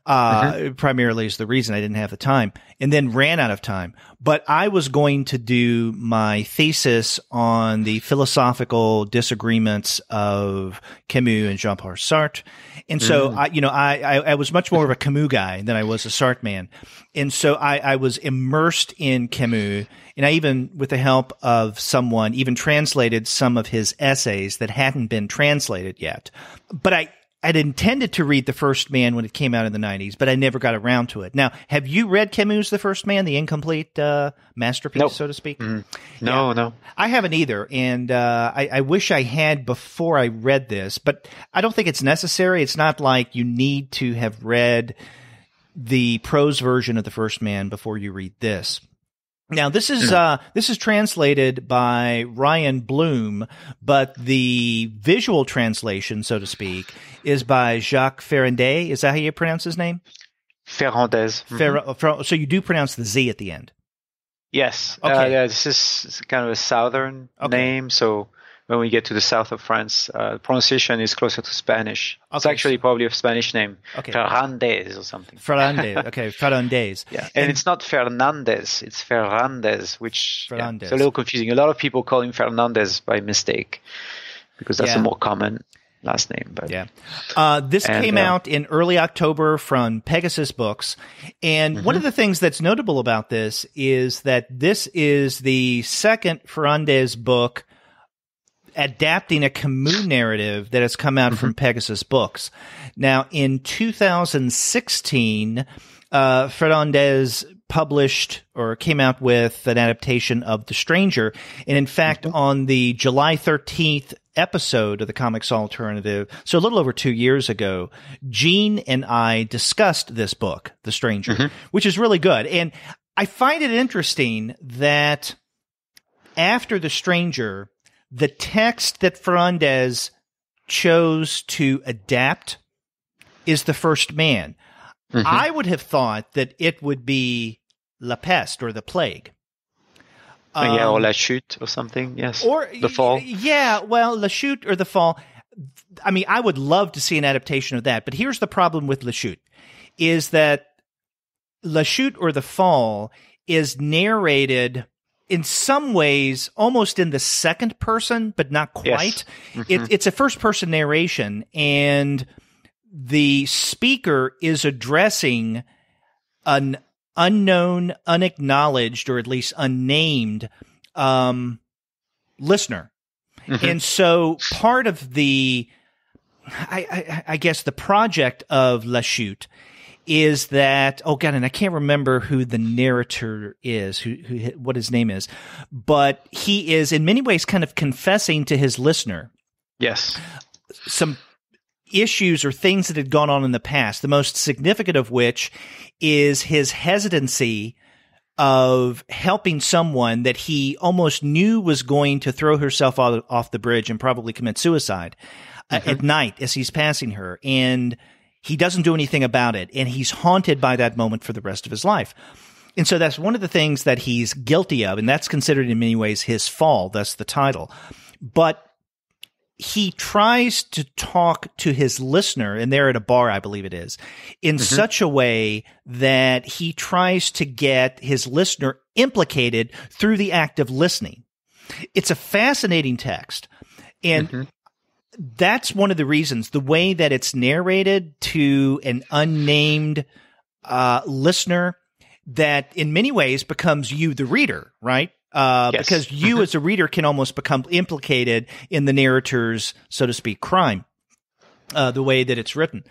Uh, primarily is the reason I didn't have the time and then ran out of time. But I was going to do my thesis on the philosophical disagreements of Camus and Jean-Paul Sartre. And so I, you know, I, I, I was much more of a Camus guy than I was a Sartre man. And so I, I was immersed in Camus and I even, with the help of someone, even translated some of his essays that hadn't been translated yet. But I, I'd intended to read The First Man when it came out in the 90s, but I never got around to it. Now, have you read Camus' The First Man, the incomplete uh, masterpiece, Nope. so to speak? no, no. I haven't either, and uh, I, I wish I had before I read this, but I don't think it's necessary. It's not like you need to have read the prose version of the First Man before you read this. Now this is uh, this is translated by Ryan Bloom, but the visual translation, so to speak, is by Jacques Ferrandez. Is that how you pronounce his name? Ferrandez. Mhm. Fer- Fer- so you do pronounce the Z at the end. Yes. Okay. Uh, yeah, this is kind of a southern Okay. name. So when we get to the south of France, uh, pronunciation is closer to Spanish. It's actually probably a Spanish name. Okay. Ferrandez or something. Ferrandez. [laughs] Okay, Ferrandez. Yeah. And, it's not Fernandez, it's Ferrandez, which yeah, Fernandez. it's a little confusing. A lot of people call him Fernandez by mistake because that's Yeah. a more common last name. But Yeah. Uh, this And, came uh, out in early October from Pegasus Books. And Mm-hmm. one of the things that's notable about this is that this is the second Ferrandez book adapting a Camus narrative that has come out from mm-hmm. Pegasus Books. Now, in 2016, uh, Ferrandez published or came out with an adaptation of The Stranger. And in fact, mm-hmm. on the July 13th episode of the Comics Alternative, so a little over two years ago, Gene and I discussed this book, The Stranger, mm-hmm. which is really good. And I find it interesting that after The Stranger, the text that Ferrandez chose to adapt is The First Man. I would have thought that it would be La Peste or the Plague. Uh, yeah, or Um, La Chute or something. Yes. or The Fall. Yeah, well, La Chute or the Fall. I mean, I would love to see an adaptation of that, but here's the problem with La Chute is that La Chute or the Fall is narrated in some ways almost in the second person, but not Yes. quite. It, it's a first person narration, and the speaker is addressing an unknown, unacknowledged, or at least unnamed um, listener. And so part of the, I, I, I guess the project of La Chute is that, oh God, and I can't remember who the narrator is, who, who, what his name is, but he is in many ways kind of confessing to his listener Yes. some issues or things that had gone on in the past. The most significant of which is his hesitancy of helping someone that he almost knew was going to throw herself off, off the bridge and probably commit suicide uh, at night as he's passing her. And he doesn't do anything about it. And he's haunted by that moment for the rest of his life. And so that's one of the things that he's guilty of. And that's considered in many ways his fall. That's the title. But he tries to talk to his listener, and they're at a bar, I believe it is, in mm-hmm. such a way that he tries to get his listener implicated through the act of listening. It's a fascinating text. And mm-hmm. That's one of the reasons the way that it's narrated to an unnamed uh, listener that in many ways becomes you, the reader, right? Uh, Yes. because you as a reader can almost become implicated in the narrator's, so to speak, crime. Uh, the way that it's written.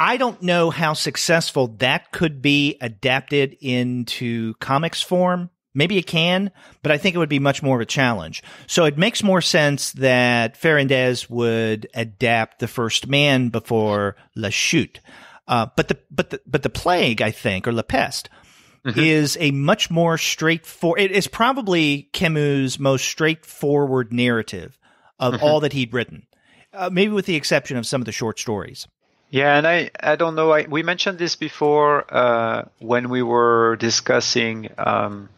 I don't know how successful that could be adapted into comics form. Maybe it can, but I think it would be much more of a challenge. So it makes more sense that Ferrandez would adapt the first man before La Chute. Uh, but the, but the, but the plague, I think, or La Peste, is a much more straightforward, it is probably Camus' most straightforward narrative of all that he'd written. Uh, maybe with the exception of some of the short stories. Yeah, and I, I don't know. I, we mentioned this before uh, when we were discussing um,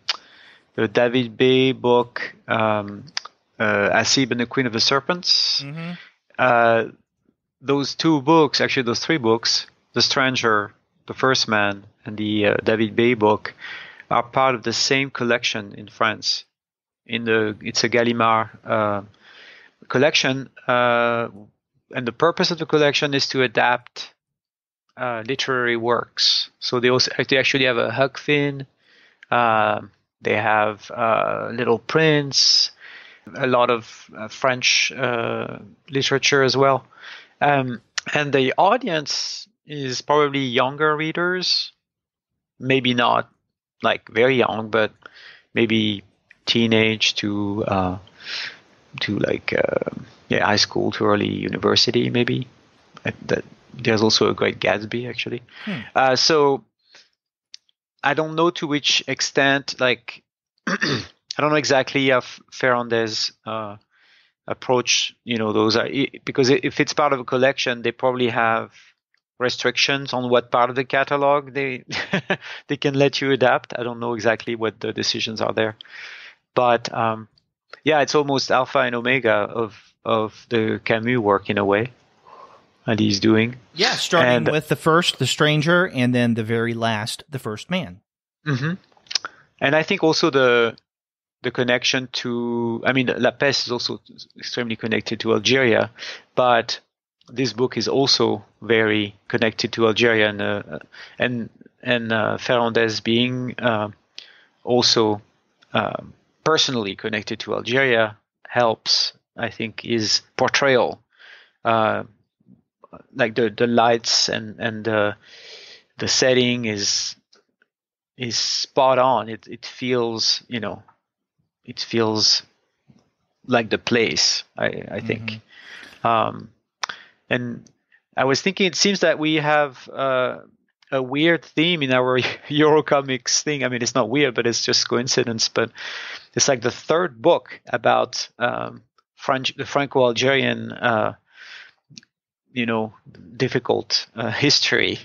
the David B. book, um, uh, Hasib and the Queen of the Serpents. Uh, those two books, actually, those three books, The Stranger, The First Man, and the uh, David B. book, are part of the same collection in France. In the it's a Gallimard uh, collection, uh, and the purpose of the collection is to adapt uh, literary works. So they also they actually have a Huck Finn, uh, they have uh, Little Prince, a lot of uh, French uh, literature as well, um, and the audience is probably younger readers, maybe not like very young, but maybe teenage to uh, to like uh, yeah high school to early university maybe. That there's also a Great Gatsby actually. Uh, so I don't know to which extent like [clears throat] I don't know exactly how Ferrandez uh, approach you know those are because if it's part of a collection they probably have restrictions on what part of the catalog they [laughs] they can let you adapt. I don't know exactly what the decisions are there, but um, yeah, it's almost alpha and omega of of the Camus work in a way, and he's doing. Yeah, starting And- with the first, the stranger, and then the very last, the first man. hmm And I think also the the connection to I mean La Peste is also extremely connected to Algeria, but this book is also very connected to Algeria and uh, and and uh, Ferrandez being uh, also um personally connected to Algeria helps I think his portrayal, uh, like the the lights and and the the setting is is spot on. It it feels you know, it feels like the place. I I think, mm-hmm. um, and I was thinking it seems that we have. Uh, a weird theme in our [laughs] Eurocomics thing. I mean, it's not weird, but it's just coincidence. But it's like the third book about um, French, the Franco-Algerian, uh, you know, difficult uh, history.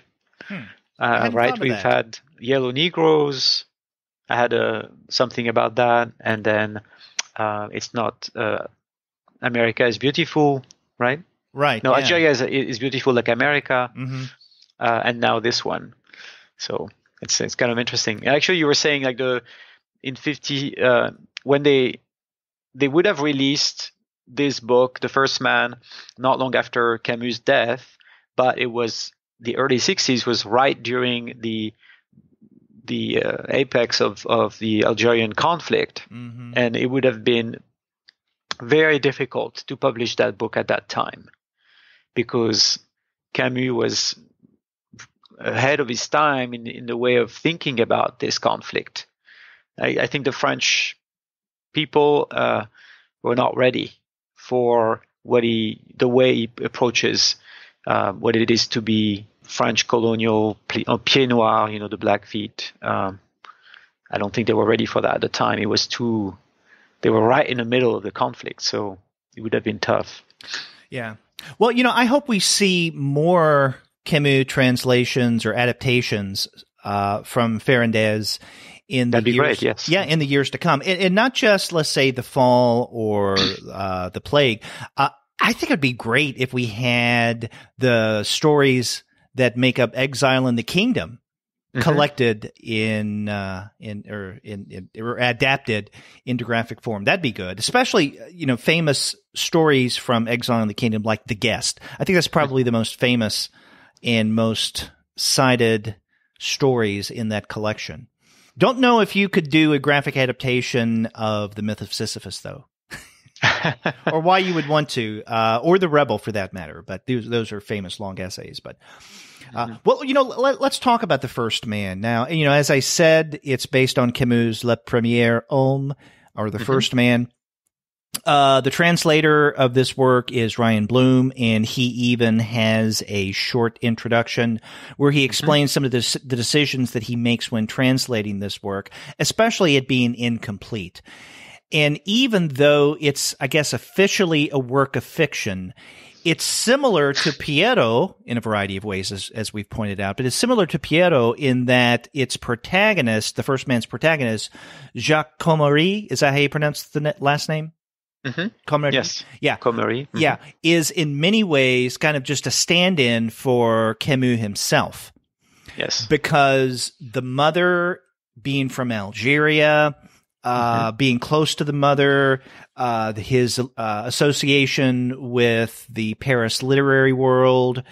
Hmm. Uh, right? We've had Yellow Negroes. I had a uh, something about that, and then uh, it's not uh, America is beautiful, right? Right. No, yeah. Algeria is, is beautiful like America. Mm-hmm uh, and now this one. So it's it's kind of interesting. actually, you were saying like the in 50 uh, when they they would have released this book, The First Man, not long after Camus' death, but it was the early 60s was right during the the uh, apex of, of the Algerian conflict, mm-hmm. and it would have been very difficult to publish that book at that time because Camus was ahead of his time in, in the way of thinking about this conflict. I, I think the French people uh, were not ready for what he, the way he approaches uh, what it is to be French colonial uh, pied noir, you know, the Blackfeet. Um, I don't think they were ready for that at the time. It was too, they were right in the middle of the conflict, so it would have been tough. Yeah. Well, you know, I hope we see more Camus translations or adaptations uh, from Ferrandez in the years, great, yes. yeah, in the years to come, and, and not just let's say the fall or uh, the plague. Uh, I think it'd be great if we had the stories that make up Exile in the Kingdom mm-hmm. collected in uh, in or in, in, or adapted into graphic form. That'd be good, especially you know famous stories from Exile in the Kingdom, like The Guest. I think that's probably the most famous and most cited stories in that collection. Don't know if you could do a graphic adaptation of the myth of Sisyphus, though. [laughs] or why you would want to, uh, or the rebel for that matter. But those those are famous long essays. But uh, mm-hmm. well, you know, let, us talk about the first man now. You know, as I said, it's based on Camus' Le Premier Homme, or the mm-hmm. first man. Uh, the translator of this work is Ryan Bloom, and he even has a short introduction where he mm-hmm. explains some of the, the decisions that he makes when translating this work, especially it being incomplete. And even though it's, I guess, officially a work of fiction, it's similar to Piero in a variety of ways, as, as we've pointed out, but it's similar to Piero in that its protagonist, the first man's protagonist, Jacques Cormery, is that how you pronounce the last name? Mm-hmm. Yes. Yeah. Cormery. Mm-hmm. Yeah. Is in many ways kind of just a stand in for Camus himself. Yes. Because the mother being from Algeria, uh, mm-hmm. being close to the mother, uh, his uh, association with the Paris literary world,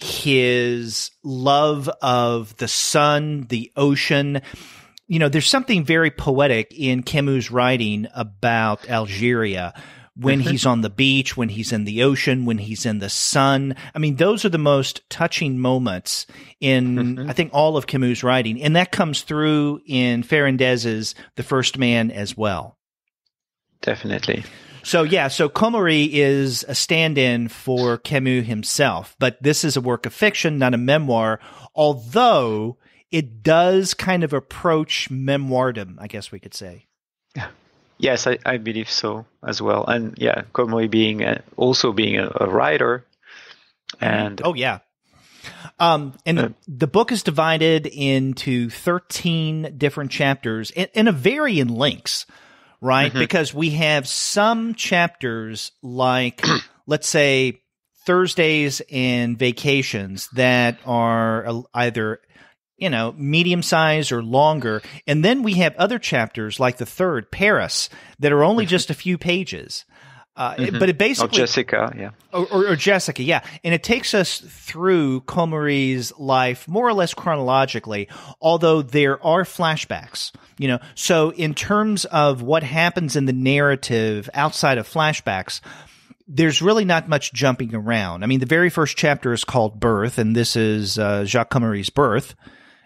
his love of the sun, the ocean, you know, there's something very poetic in Camus' writing about Algeria when mm-hmm. he's on the beach, when he's in the ocean, when he's in the sun. I mean, those are the most touching moments in, mm-hmm. I think, all of Camus' writing. And that comes through in Ferrandez's The First Man as well. Definitely. So yeah, so Cormery is a stand-in for Camus himself, but this is a work of fiction, not a memoir, although it does kind of approach memoirdom, I guess we could say. Yes, I, I believe so as well. And yeah, Cormery being a, also being a, a, writer, and oh yeah, um, and uh, the book is divided into thirteen different chapters and, and a vary in lengths, right? Mm-hmm. Because we have some chapters like, [clears throat] let's say, Thursdays and vacations that are either you know, medium size or longer. And then we have other chapters like the third, Paris, that are only just a few pages. Uh, mm-hmm. But it basically, oh, Jessica, yeah, or, or, or, Jessica, yeah, and it takes us through Cormery's life more or less chronologically, although there are flashbacks. You know, so in terms of what happens in the narrative outside of flashbacks, there's really not much jumping around. I mean, the very first chapter is called Birth, and this is uh, Jacques Cormery's birth,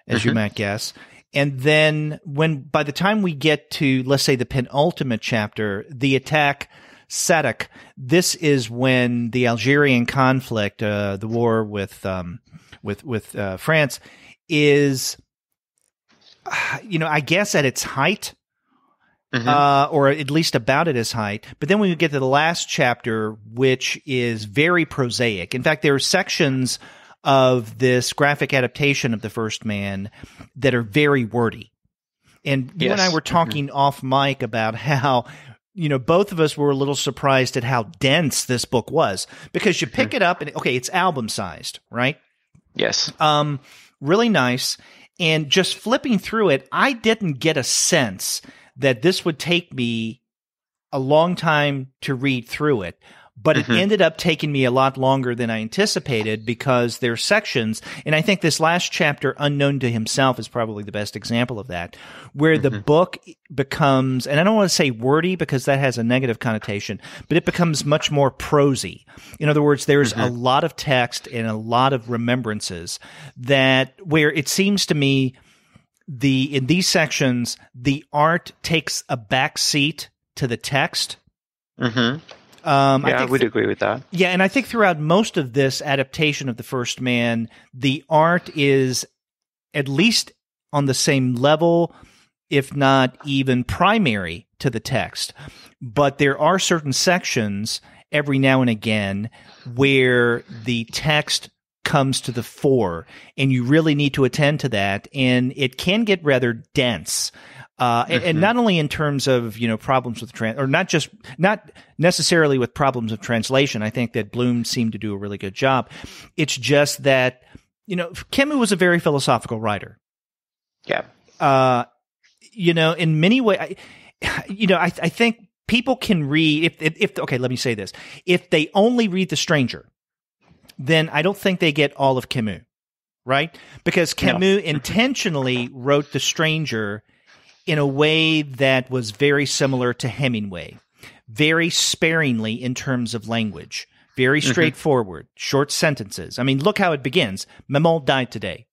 as mm-hmm. you might guess. And then when by the time we get to let's say the penultimate chapter, the attack Sadak, this is when the Algerian conflict, uh, the war with um, with with uh, France, is [sighs] you know I guess at its height. Mm-hmm. Uh, or at least about at its height. But then when we get to the last chapter, which is very prosaic. In fact, there are sections of this graphic adaptation of the first man that are very wordy. And yes. you and I were talking mm-hmm. off mic about how you know, both of us were a little surprised at how dense this book was because you pick mm-hmm. it up and okay, it's album sized, right? Yes. Um, really nice. And just flipping through it, I didn't get a sense that this would take me a long time to read through it but mm-hmm. it ended up taking me a lot longer than I anticipated because there are sections, and I think this last chapter, Unknown to Himself, is probably the best example of that, where mm-hmm. the book becomes, and I don't want to say wordy because that has a negative connotation, but it becomes much more prosy. In other words, there's mm-hmm. a lot of text and a lot of remembrances that where it seems to me the in these sections the art takes a back seat to the text. Mm-hmm. Um, yeah, I, I would th- agree with that. Yeah, and I think throughout most of this adaptation of the First Man, the art is at least on the same level, if not even primary to the text. But there are certain sections every now and again where the text comes to the fore and you really need to attend to that and it can get rather dense uh, mm-hmm. and, and, not only in terms of you know problems with trans or not just not necessarily with problems of translation. I think that Bloom seemed to do a really good job. It's just that you know Camus was a very philosophical writer. Yeah. Uh, you know, in many ways, you know, I, I think people can read if, if, if okay. Let me say this: if they only read The Stranger, then I don't think they get all of Camus, right? Because Camus no. intentionally wrote The Stranger in a way that was very similar to Hemingway, very sparingly in terms of language, very mm-hmm. straightforward, mm-hmm. short sentences. I mean, look how it begins. Maman died today.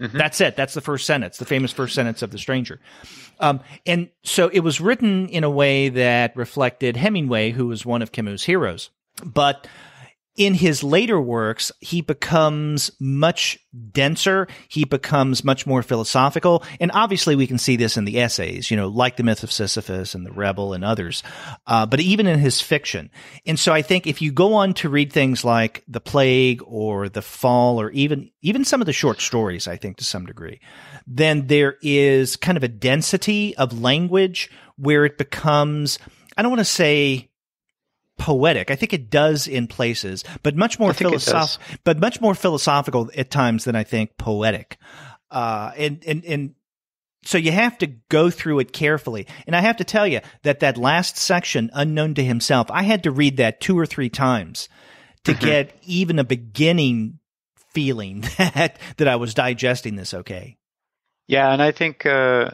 Mm-hmm. That's it. That's the first sentence, the famous first sentence of The Stranger. Um, and so it was written in a way that reflected Hemingway, who was one of Camus' heroes. But in his later works, he becomes much denser. He becomes much more philosophical. And obviously we can see this in the essays, you know, like the myth of Sisyphus and the rebel and others. Uh, but even in his fiction. And so I think if you go on to read things like the plague or the fall or even, even some of the short stories, I think to some degree, then there is kind of a density of language where it becomes, I don't want to say, poetic. I think it does in places, but much more philosophical, but much more philosophical at times than I think poetic. Uh, and, and, and so you have to go through it carefully. And I have to tell you that that last section, unknown to himself, I had to read that two or three times to mm-hmm. get even a beginning feeling [laughs] that, that I was digesting this okay. Yeah. And I think, uh,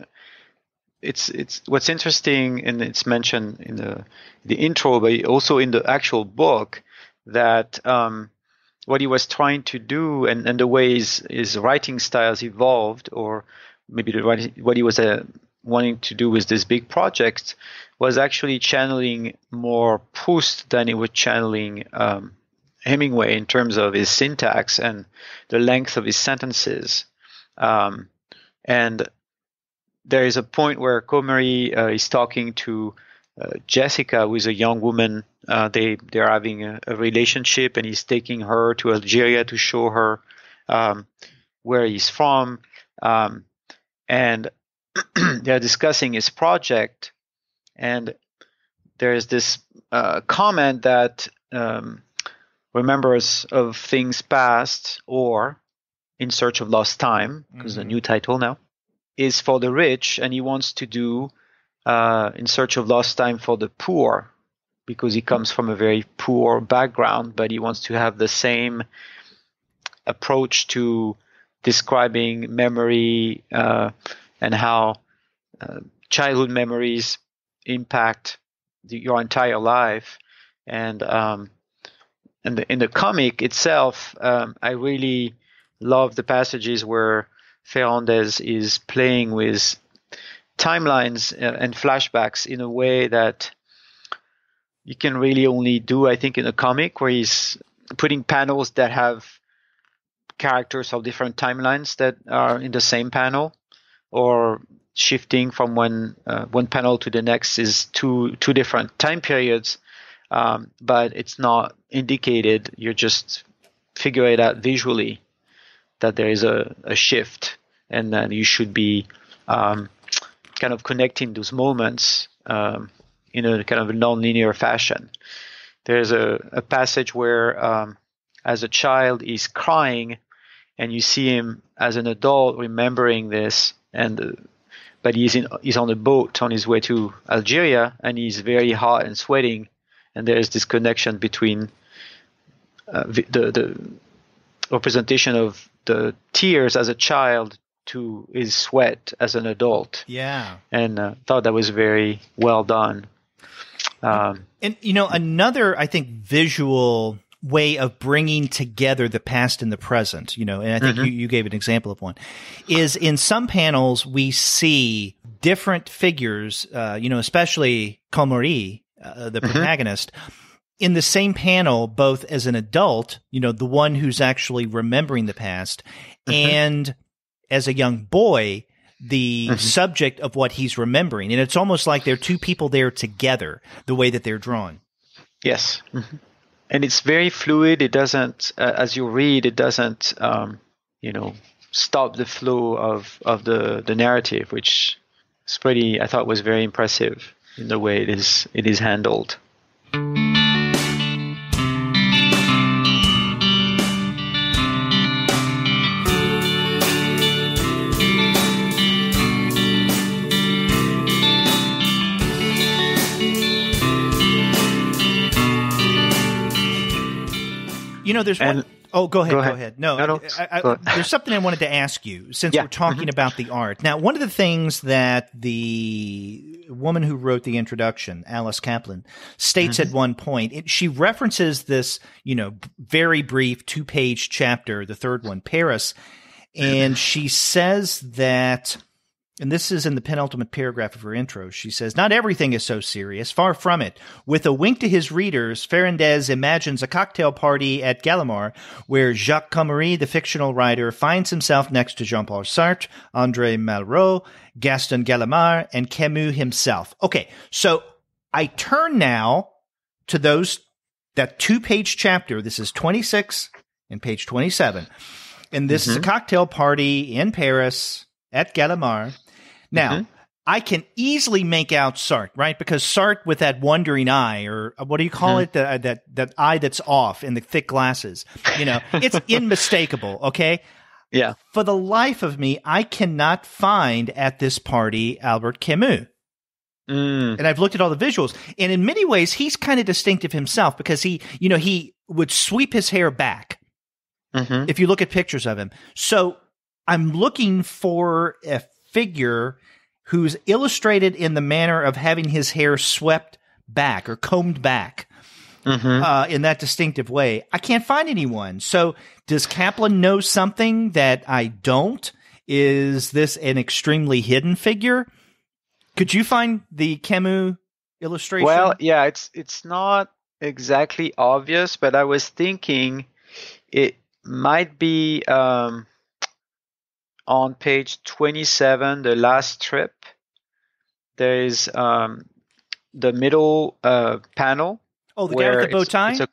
it's it's what's interesting and it's mentioned in the the intro but also in the actual book that um, what he was trying to do and, and the way his, his writing styles evolved or maybe the, what he was uh, wanting to do with this big project was actually channeling more Proust than he was channeling um, Hemingway in terms of his syntax and the length of his sentences. Um, and there is a point where Cormery uh, is talking to uh, Jessica, who is a young woman. Uh, they they are having a, a, relationship, and he's taking her to Algeria to show her um, where he's from, um, and [clears throat] they're discussing his project. And there is this uh, comment that um, remembers of things past or in search of lost time, because mm-hmm. a new title now is for the rich, and he wants to do uh, in search of lost time for the poor. because he comes from a very poor background, but he wants to have the same approach to describing memory uh, and how uh, childhood memories impact the, your entire life. And um, and the, in the comic itself, um, I really love the passages where Ferrandez is playing with timelines uh, and flashbacks in a way that you can really only do, I think, in a comic where he's putting panels that have characters of different timelines that are in the same panel, or shifting from one uh, one panel to the next is two two different time periods, um, but it's not indicated. You're just figure it out visually that there is a, a shift, and then you should be um, kind of connecting those moments um, in a kind of a non-linear fashion. There's a, a passage where, um, as a child, he's crying, and you see him as an adult remembering this, and uh, but he's in he's on a boat on his way to Algeria, and he's very hot and sweating, and there is this connection between uh, the the representation of the tears as a child to his sweat as an adult. Yeah, and uh, thought that was very well done. Um, and you know, another I think visual way of bringing together the past and the present, you know, and I think mm-hmm. you, you gave an example of one, is in some panels we see different figures, uh, you know, especially Cormery, uh, the mm-hmm. protagonist, in the same panel, both as an adult, you know, the one who's actually remembering the past, mm-hmm. and as a young boy, the mm-hmm. subject of what he's remembering. And it's almost like there are two people there together, the way that they're drawn. Yes. Mm-hmm. And it's very fluid. It doesn't, uh, as you read, it doesn't, um, you know, stop the flow of, of the, the narrative, which is pretty, I thought was very impressive in the way it is, it is handled. You know, there's and, one. Oh, go ahead. Go ahead. Go ahead. No, no, I, I, there's something I wanted to ask you since yeah. we're talking mm-hmm. about the art. Now, one of the things that the woman who wrote the introduction, Alice Kaplan, states mm-hmm. at one point, it, she references this, you know, very brief two page chapter, the third one, Paris, and she says that and this is in the penultimate paragraph of her intro. She says, Not everything is so serious. Far from it. With a wink to his readers, Ferrandez imagines a cocktail party at Gallimard where Jacques Cormery, the fictional writer, finds himself next to Jean Paul Sartre, Andre Malraux, Gaston Gallimard, and Camus himself. Okay, so I turn now to those, that two page chapter. This is 26 and page 27. And this mm-hmm. is a mm-hmm. cocktail party in Paris at Gallimard now, mm-hmm. I can easily make out Sartre, right? Because Sartre with that wondering eye, or uh, what do you call mm-hmm. it? That, that, that eye that's off in the thick glasses. You know, it's [laughs] unmistakable. Okay. Yeah. For the life of me, I cannot find at this party Albert Camus. Mm. And I've looked at all the visuals, and in many ways, he's kind of distinctive himself because he, you know, he would sweep his hair back. Mm-hmm. If you look at pictures of him, so I'm looking for a figure who's illustrated in the manner of having his hair swept back or combed back mm-hmm. uh, in that distinctive way. I can't find anyone. So does Kaplan know something that I don't? Is this an extremely hidden figure? Could you find the Camus illustration? Well, yeah, it's it's not exactly obvious, but I was thinking it might be um, on page 27, the last strip, there is um, the middle uh, panel. Oh, the guy with the bow tie. It's, it's a,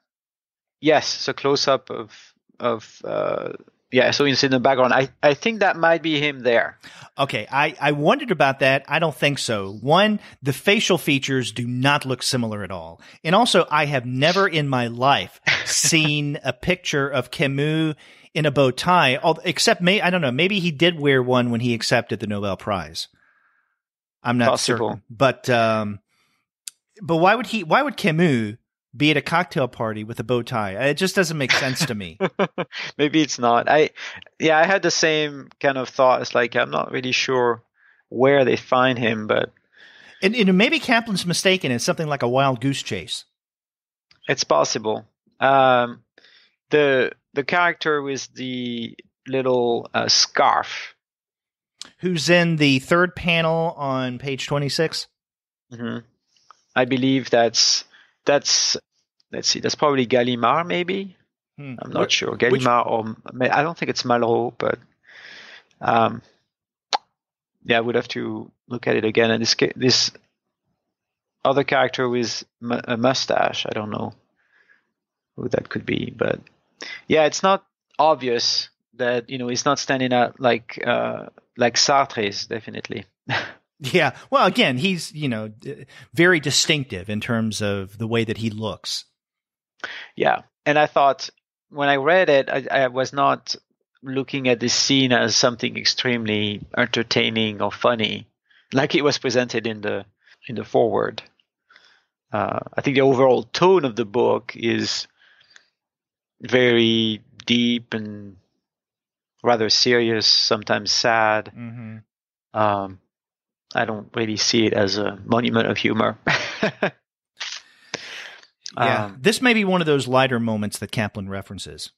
yes, it's a close up of of uh, yeah. So it's in the background. I I think that might be him there. Okay, I I wondered about that. I don't think so. One, the facial features do not look similar at all, and also I have never in my life [laughs] seen a picture of Camus in a bow tie, except may I don't know, maybe he did wear one when he accepted the Nobel Prize. I'm not Possible. certain, but um, but why would he? Why would Camus be at a cocktail party with a bow tie? It just doesn't make sense to me. [laughs] Maybe it's not. I yeah, I had the same kind of thought. It's like I'm not really sure where they find him, but and, and maybe Kaplan's mistaken. It's something like a wild goose chase. It's possible. Um, the the character with the little uh, scarf, who's in the third panel on page twenty six. Mm-hmm. I believe that's that's let's see, that's probably Gallimard, maybe. Hmm. I'm not sure. Gallimard which, or I don't think it's Malraux, but um, yeah, I would have to look at it again. And this this other character with a mustache, I don't know who that could be, but yeah, it's not obvious that you know he's not standing out like uh, like Sartre is definitely. [laughs] yeah, well, again, he's you know very distinctive in terms of the way that he looks. Yeah, and I thought when I read it, I, I was not looking at this scene as something extremely entertaining or funny, like it was presented in the in the foreword. Uh, I think the overall tone of the book is very deep and rather serious, sometimes sad. Mm-hmm. Um, I don't really see it as a monument of humor. [laughs] yeah, um, this may be one of those lighter moments that Kaplan references.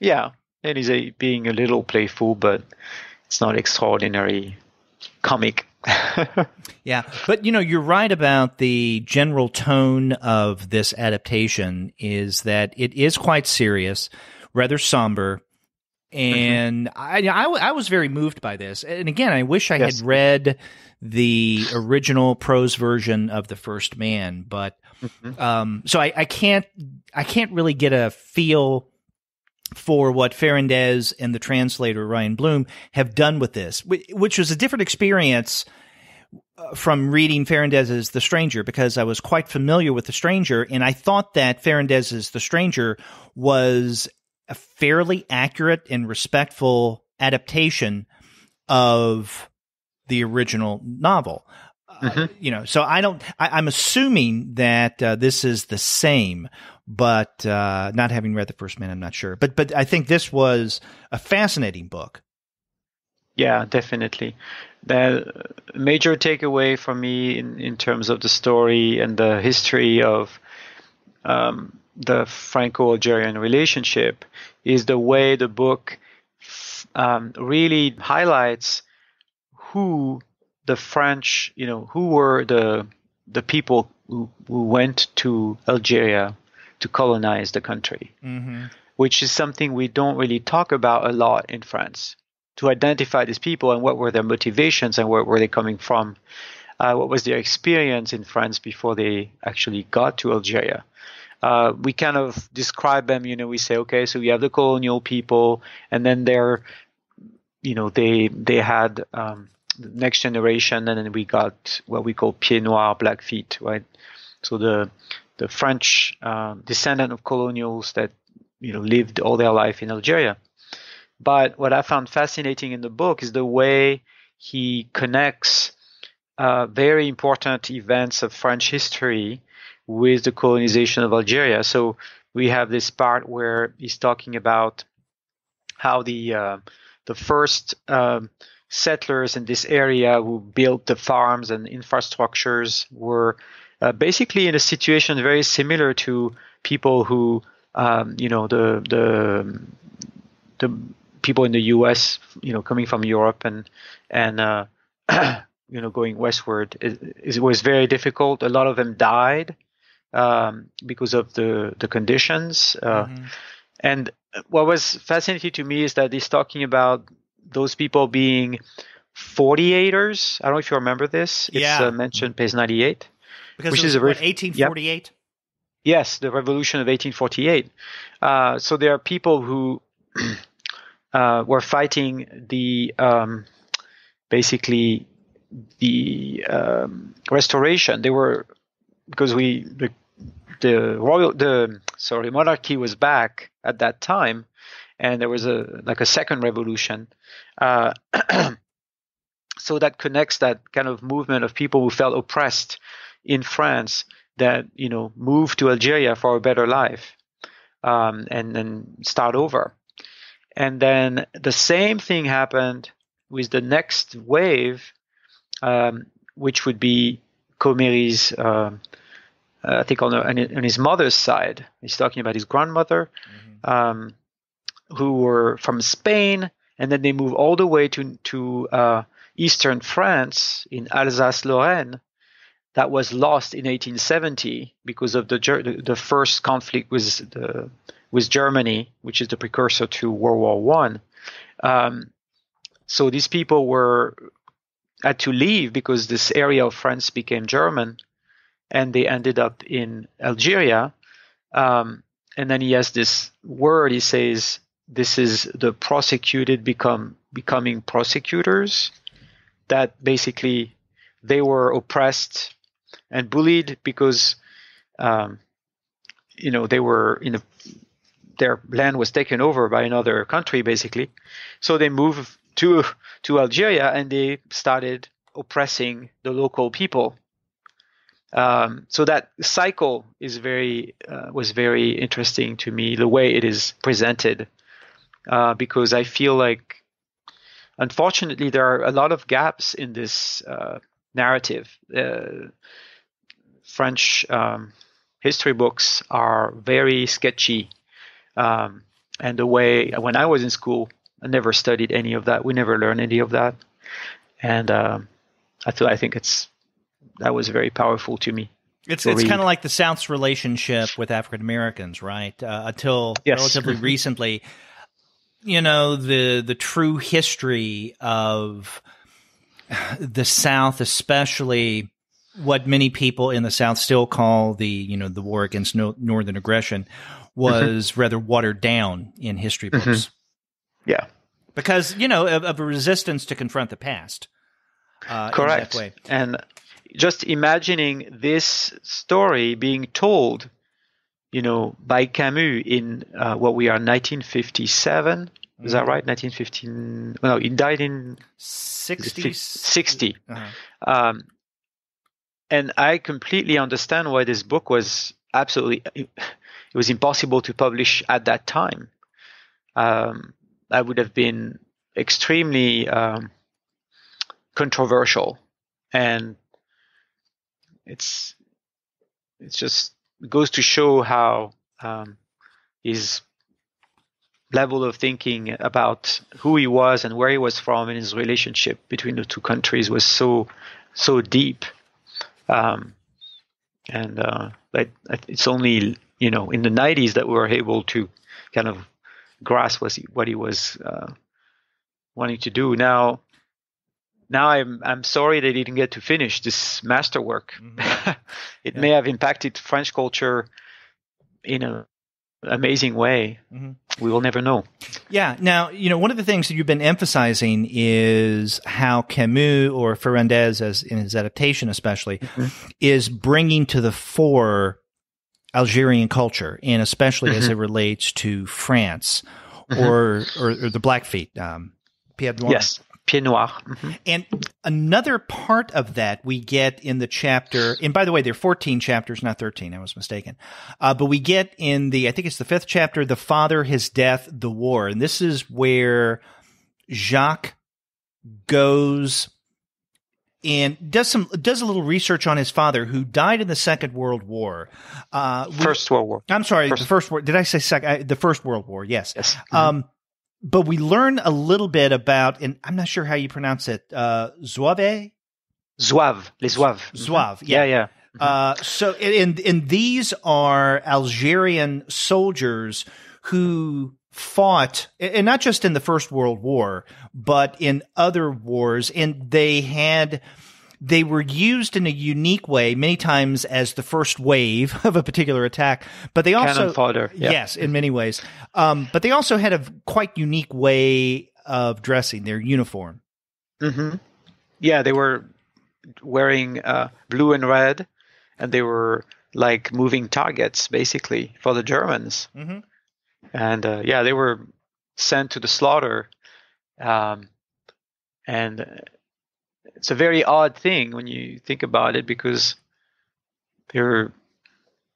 Yeah, it is a, being a little playful, but it's not extraordinary comic. [laughs] yeah, but you know, you're right about the general tone of this adaptation is that it is quite serious, rather somber, and mm-hmm. I, I, I was very moved by this. And again, I wish I yes. had read the original prose version of the First Man, but mm-hmm. um, so I, I can't I can't really get a feel for what Ferrandez and the translator Ryan Bloom have done with this, which was a different experience uh, from reading Ferrandez's The Stranger because I was quite familiar with The Stranger and I thought that Ferrandez's The Stranger was a fairly accurate and respectful adaptation of the original novel. Uh, mm-hmm. Uh, you know, so I don't. I, am assuming that uh, this is the same, but uh, not having read the first man, I'm not sure. But but I think this was a fascinating book. Yeah, definitely. The major takeaway for me in, in terms of the story and the history of um, the Franco-Algerian relationship is the way the book um, really highlights who the French, you know, who were the the people who, who went to Algeria to colonize the country, mm-hmm. which is something we don't really talk about a lot in France. To identify these people and what were their motivations and where were they coming from, uh, what was their experience in France before they actually got to Algeria. Uh, we kind of describe them, you know, we say, okay, so we have the colonial people, and then they're, you know, they they had um, the next generation, and then we got what we call pied noir, black feet, right? So the the French uh, descendant of colonials that you know lived all their life in Algeria. But what I found fascinating in the book is the way he connects uh, very important events of French history with the colonization of Algeria. So we have this part where he's talking about how the uh, the first um, settlers in this area who built the farms and infrastructures were uh, basically in a situation very similar to people who, um, you know, the the the people in the U.S., you know, coming from Europe and and uh, [clears throat] you know going westward. It, it, was very difficult. A lot of them died um, because of the the conditions. Uh, mm-hmm. And what was fascinating to me is that he's talking about those people being 48ers. I don't know if you remember this. It's yeah. uh, mentioned page 98. Because which is a, 1848? Yep. Yes, the revolution of 1848. Uh, so there are people who [clears throat] uh, were fighting the um, basically the um, restoration. They were because we the, the royal the sorry monarchy was back at that time, and there was a like a second revolution. Uh, [clears throat] so that connects that kind of movement of people who felt oppressed in France that you know move to Algeria for a better life um, and then start over. And then the same thing happened with the next wave, um, which would be Cormery's, uh, I think on, on, his mother's side. He's talking about his grandmother, mm-hmm. um, who were from Spain, and then they move all the way to to uh, eastern France in Alsace-Lorraine. That was lost in 1870 because of the the first conflict with the with Germany, which is the precursor to World War One. Um, so these people were had to leave because this area of France became German, and they ended up in Algeria. Um, and then he has this word. He says, "This is the prosecuted become becoming prosecutors." That basically they were oppressed and bullied because, um, you know, they were in a their land was taken over by another country, basically. So they moved to to Algeria and they started oppressing the local people. Um, so that cycle is very uh, was very interesting to me the way it is presented uh, because I feel like unfortunately there are a lot of gaps in this uh, narrative. French um, history books are very sketchy um, and the way when I was in school, I never studied any of that. We never learned any of that, and um, I I think it's that was very powerful to me. It's it's kind of like the South's relationship with African Americans, right? Uh, until yes. [laughs] relatively recently, you know the the true history of the South, especially what many people in the South still call the you know the war against no, Northern aggression, was rather watered down in history books. Mm-hmm. Yeah, because you know of, of, a resistance to confront the past. Uh, Correct. And just imagining this story being told, you know, by Camus in uh, what we are 1957. Mm-hmm. Is that mm-hmm. right? 1915. No, he died in 60. 60. Uh-huh. Um, and I completely understand why this book was absolutely it was impossible to publish at that time. Um, that would have been extremely um, controversial, and it's it's just it goes to show how um, his level of thinking about who he was and where he was from and his relationship between the two countries was so so deep um, and uh, it's only you know in the 90s that we were able to kind of grasp what he, what he was uh, wanting to do. Now, now I'm I'm sorry they didn't get to finish this masterwork. Mm-hmm. [laughs] it yeah. may have impacted French culture in an amazing way. Mm-hmm. We will never know. Yeah. Now, you know, one of the things that you've been emphasizing is how Camus or Ferrandez, as in his adaptation especially, mm-hmm. is bringing to the fore Algerian culture, and especially mm-hmm. as it relates to France mm-hmm. or, or, or the Blackfeet, um, Noir. Yes, Pied Noir. Mm-hmm. And another part of that we get in the chapter, and by the way, there are 14 chapters, not 13. I was mistaken. Uh, but we get in the, I think it's the fifth chapter, The Father, His Death, the War. And this is where Jacques goes and does some does a little research on his father who died in the Second World War. Uh, we, first World War. I'm sorry, first. the First War. Did I say second? The First World War. Yes. Yes. Mm-hmm. But we learn a little bit about, and I'm not sure how you pronounce it. Uh, Zouave. Zouave. Les Zouaves. Zouave. Yeah. Yeah. yeah. Mm-hmm. Uh, so, and, and these are Algerian soldiers who fought, and not just in the First World War, but in other wars, and they had they were used in a unique way many times as the first wave [laughs] of a particular attack but they also Cannon fodder yeah. yes in many ways um, but they also had a quite unique way of dressing their uniform mm-hmm. yeah they were wearing uh, blue and red and they were like moving targets basically for the germans mm-hmm and uh, yeah, they were sent to the slaughter. Um, and it's a very odd thing when you think about it because they're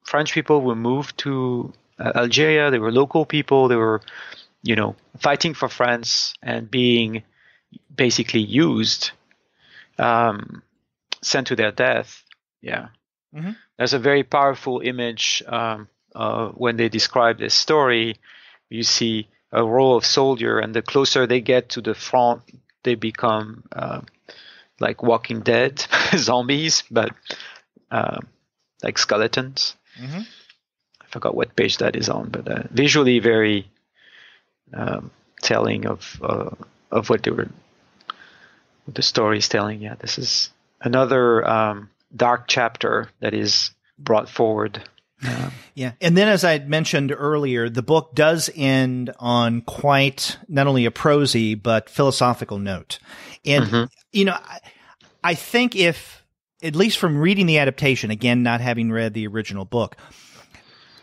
French people who moved to uh, Algeria. They were local people. They were, you know, fighting for France and being basically used, um, sent to their death. Yeah. Mm-hmm. There's a very powerful image um, uh, when they describe this story. You see a row of soldier, and the closer they get to the front, they become uh, like Walking Dead [laughs] zombies, but uh, like skeletons. Mm-hmm. I forgot what page that is on, but uh, visually very um, telling of uh, of what they were, what the story is telling. Yeah, this is another um, dark chapter that is brought forward. Uh, yeah. And then, as I mentioned earlier, the book does end on quite not only a prosy, but philosophical note. And, mm-hmm. you know, I, I think if, at least from reading the adaptation, again, not having read the original book,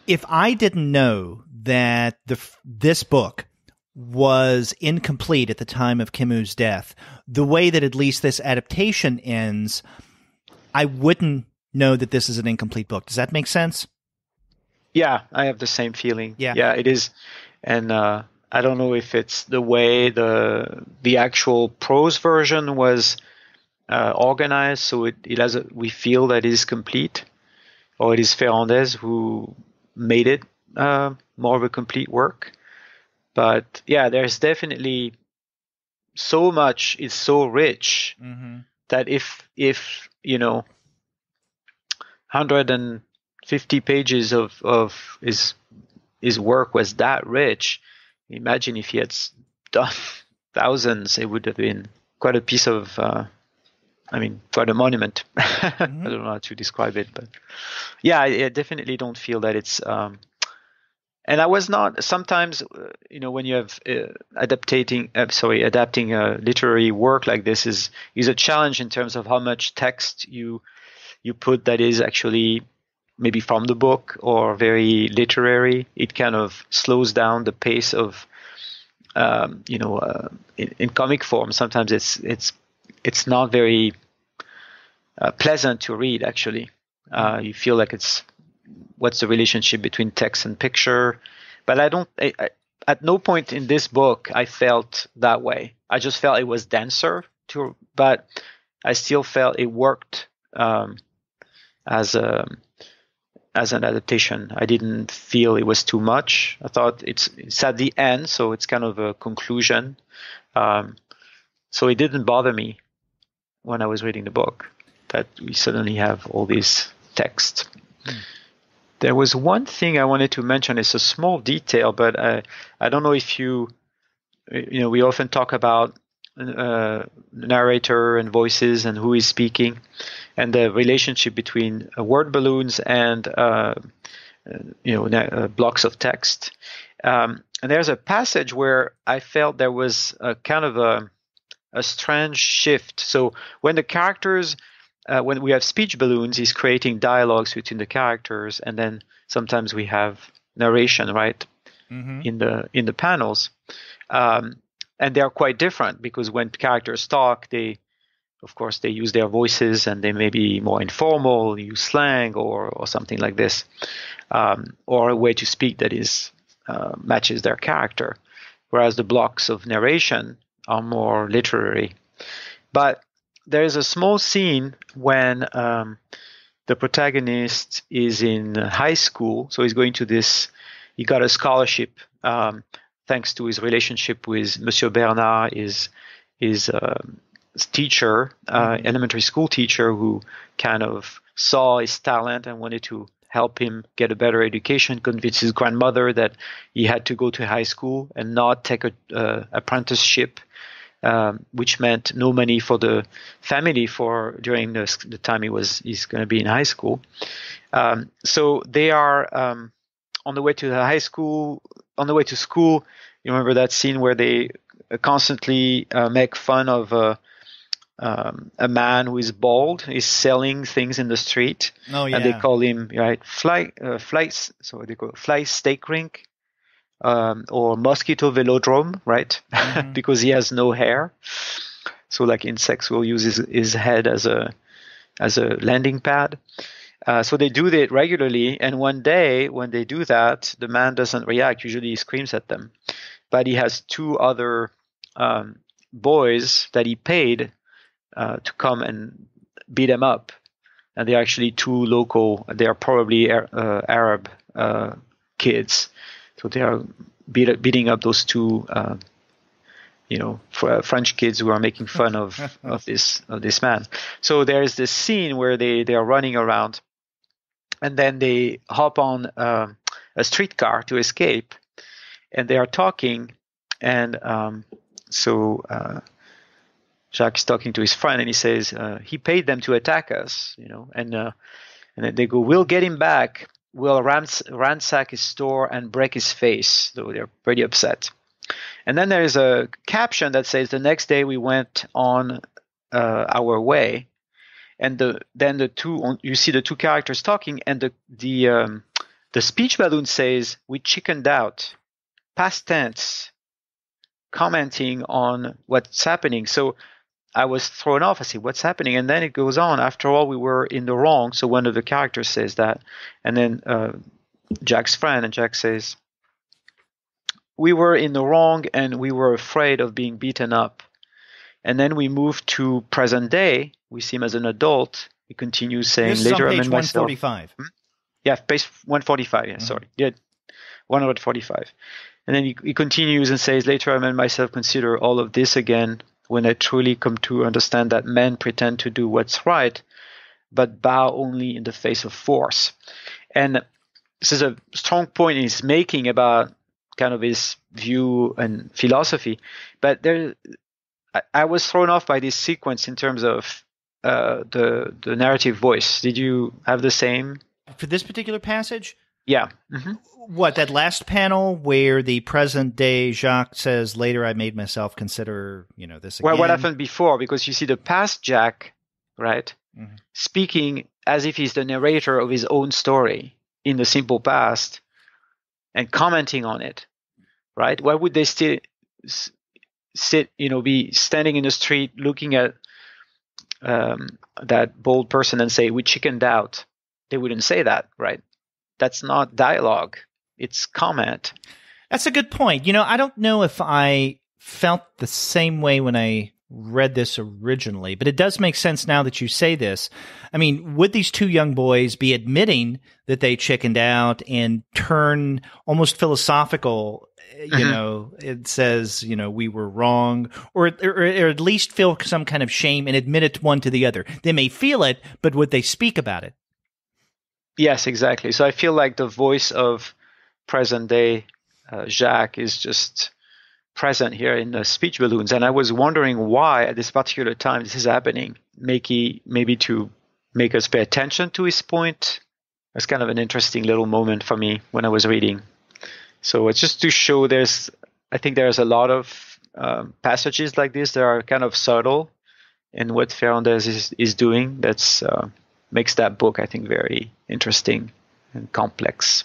if I didn't know that the, this book was incomplete at the time of Camus' death, the way that at least this adaptation ends, I wouldn't know that this is an incomplete book. Does that make sense? Yeah, I have the same feeling. Yeah, yeah, it is, and uh, I don't know if it's the way the the actual prose version was uh, organized, so it, it has a, we feel that it is complete, or it is Ferrandez who made it uh, more of a complete work. But yeah, there's definitely so much. It's so rich mm-hmm. that if if you know 150 pages of of his his work was that rich imagine if he had done [laughs] thousands it would have been quite a piece of uh, I mean quite a monument [laughs] mm-hmm. I don't know how to describe it but yeah I, I definitely don't feel that it's um, and I was not sometimes uh, you know when you have uh, adapting uh, sorry adapting a literary work like this is is a challenge in terms of how much text you you put that is actually maybe from the book or very literary it kind of slows down the pace of um, you know uh, in, in, comic form sometimes it's it's it's not very uh, pleasant to read actually uh, you feel like it's what's the relationship between text and picture. But I don't. I, I, at no point in this book I felt that way. I just felt it was denser, to, but I still felt it worked um, as a as an adaptation. I didn't feel it was too much. I thought it's it's at the end, so it's kind of a conclusion. Um, so it didn't bother me when I was reading the book that we suddenly have all these text. Mm. There was one thing I wanted to mention. It's a small detail, but I, I don't know if you, you know, we often talk about uh, narrator and voices and who is speaking, and the relationship between uh, word balloons and uh, you know uh, blocks of text. Um, and there's a passage where I felt there was a kind of a a strange shift. So when the characters uh, when we have speech balloons, he's creating dialogues between the characters, and then sometimes we have narration, right, mm-hmm. in the in the panels, um, and they are quite different because when characters talk, they, of course, they use their voices and they may be more informal, use slang or or something like this, um, or a way to speak that is uh, matches their character, whereas the blocks of narration are more literary, but there's a small scene when um, the protagonist is in high school, so he's going to this. He got a scholarship um, thanks to his relationship with Monsieur Bernard, his his, uh, his teacher, uh, mm-hmm. elementary school teacher, who kind of saw his talent and wanted to help him get a better education. Convince his grandmother that he had to go to high school and not take a uh, apprenticeship um, which meant no money for the family for during the, the time he was he's going to be in high school. Um, so they are um, on the way to the high school, on the way to school. You remember that scene where they constantly uh, make fun of uh, um, a man who is bald is selling things in the street, oh, yeah. and they call him right fly uh. So they call fly steak rink um, or mosquito velodrome, right? Mm-hmm. [laughs] because he has no hair. So like insects will use his, his head as a as a landing pad. Uh, so they do it regularly, and one day when they do that, the man doesn't react. Usually he screams at them, but he has two other um, boys that he paid uh, to come and beat him up, and they're actually two local. They are probably uh, Arab uh, kids, so they are beat, beating up those two. Uh, you know, French kids who are making fun of, [laughs] of this of this man. So there is this scene where they, they are running around and then they hop on uh, a streetcar to escape, and they are talking, and um, so uh, Jacques is talking to his friend, and he says uh, he paid them to attack us, you know, and uh, and they go, "We'll get him back. We'll rans- ransack his store and break his face." So they're pretty upset. And then there's a caption that says, "The next day we went on uh, our way." And the then the two you see the two characters talking, and the the um, the speech balloon says we chickened out, past tense, commenting on what's happening. So I was thrown off. I say, "What's happening?" And then it goes on. After all, we were in the wrong. So one of the characters says that, and then uh, Jack's friend and Jack says, "We were in the wrong, and we were afraid of being beaten up." And then we move to present day. We see him as an adult. He continues saying this later, on I'm page in myself. 145. Hmm? Yeah, page 145. Yeah, mm-hmm. sorry. Yeah, 145. And then he, he continues and says, Later, I made myself consider all of this again when I truly come to understand that men pretend to do what's right, but bow only in the face of force. And this is a strong point he's making about kind of his view and philosophy. But there, I, I was thrown off by this sequence in terms of uh, the the narrative voice. Did you have the same for this particular passage? Yeah. Mm-hmm. What that last panel where the present day Jacques says, "Later, I made myself consider, you know, this." Again. Well, what happened before? Because you see the past Jack, right, mm-hmm. speaking as if he's the narrator of his own story in the simple past, and commenting on it, right? Why would they still sit, you know, be standing in the street looking at um, that bold person and say, "We chickened out." They wouldn't say that, right? That's not dialogue; it's comment. That's a good point. You know, I don't know if I felt the same way when I read this originally, but it does make sense now that you say this. I mean, would these two young boys be admitting that they chickened out and turn almost philosophical? You mm-hmm. know, it says, you know, we were wrong, or, or, or at least feel some kind of shame and admit it one to the other. They may feel it, but would they speak about it? Yes, exactly. So I feel like the voice of present day uh, Jacques is just present here in the speech balloons. And I was wondering why at this particular time this is happening. Maybe, maybe to make us pay attention to his point. It's kind of an interesting little moment for me when I was reading. So it's just to show there's, I think there's a lot of um, passages like this that are kind of subtle in what Ferrandez is, is doing. That's uh, makes that book, I think, very interesting and complex.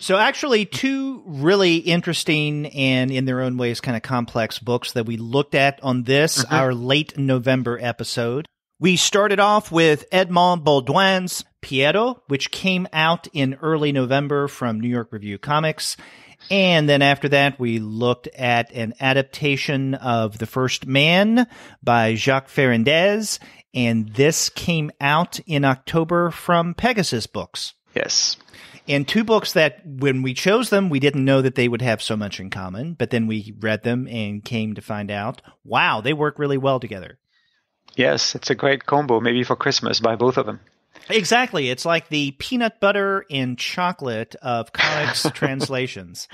So, actually, two really interesting and in their own ways kind of complex books that we looked at on this, mm-hmm. our late November episode. We started off with Edmond Baudoin's Piero, which came out in early November from New York Review Comics. And then after that, we looked at an adaptation of The First Man by Jacques Ferrandez. And this came out in October from Pegasus Books. Yes and two books that when we chose them, we didn't know that they would have so much in common, but then we read them and came to find out, wow, they work really well together. Yes, it's a great combo, maybe for Christmas, by both of them. Exactly. It's like the peanut butter and chocolate of comics [laughs] translations.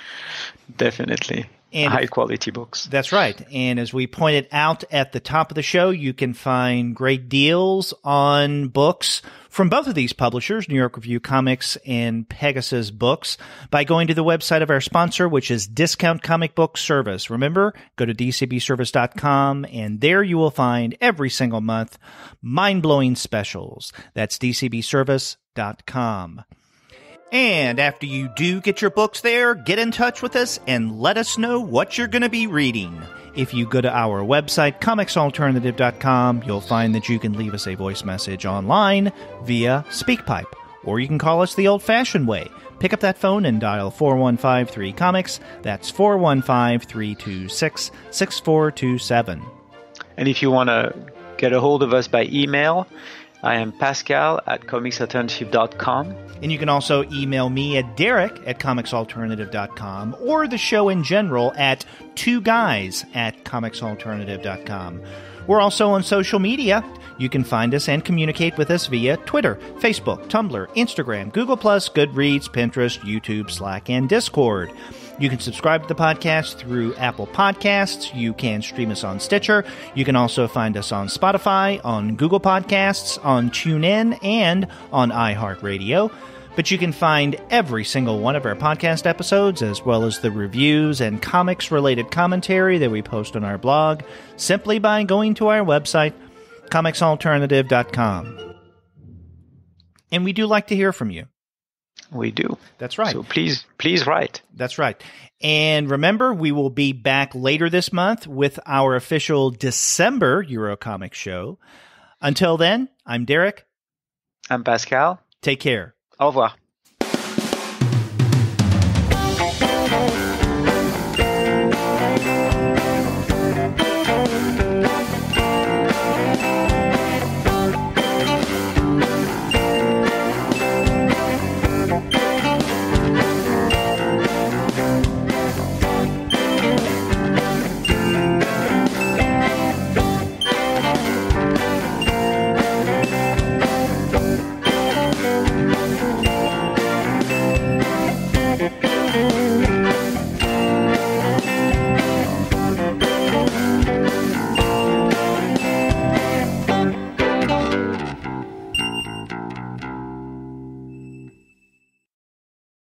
Definitely. And high quality books. That's right. And as we pointed out at the top of the show, you can find great deals on books from both of these publishers, New York Review Comics and Pegasus Books, by going to the website of our sponsor, which is Discount Comic Book Service. Remember, go to dcbservice.com and there you will find every single month mind-blowing specials. That's dcbservice.com. And after you do get your books there, get in touch with us and let us know what you're going to be reading. If you go to our website, comicsalternative.com, you'll find that you can leave us a voice message online via SpeakPipe, or you can call us the old fashioned way. Pick up that phone and dial 4153 Comics. That's 415 326 6427. And if you want to get a hold of us by email, I am Pascal at comicsalternative.com. And you can also email me at Derek at comicsalternative.com or the show in general at two guys at comicsalternative.com. We're also on social media. You can find us and communicate with us via Twitter, Facebook, Tumblr, Instagram, Google, Goodreads, Pinterest, YouTube, Slack, and Discord. You can subscribe to the podcast through Apple Podcasts. You can stream us on Stitcher. You can also find us on Spotify, on Google Podcasts, on TuneIn, and on iHeartRadio. But you can find every single one of our podcast episodes, as well as the reviews and comics related commentary that we post on our blog, simply by going to our website, comicsalternative.com. And we do like to hear from you. We do. That's right. So please, please write. That's right. And remember, we will be back later this month with our official December Eurocomic show. Until then, I'm Derek. I'm Pascal. Take care. Au revoir.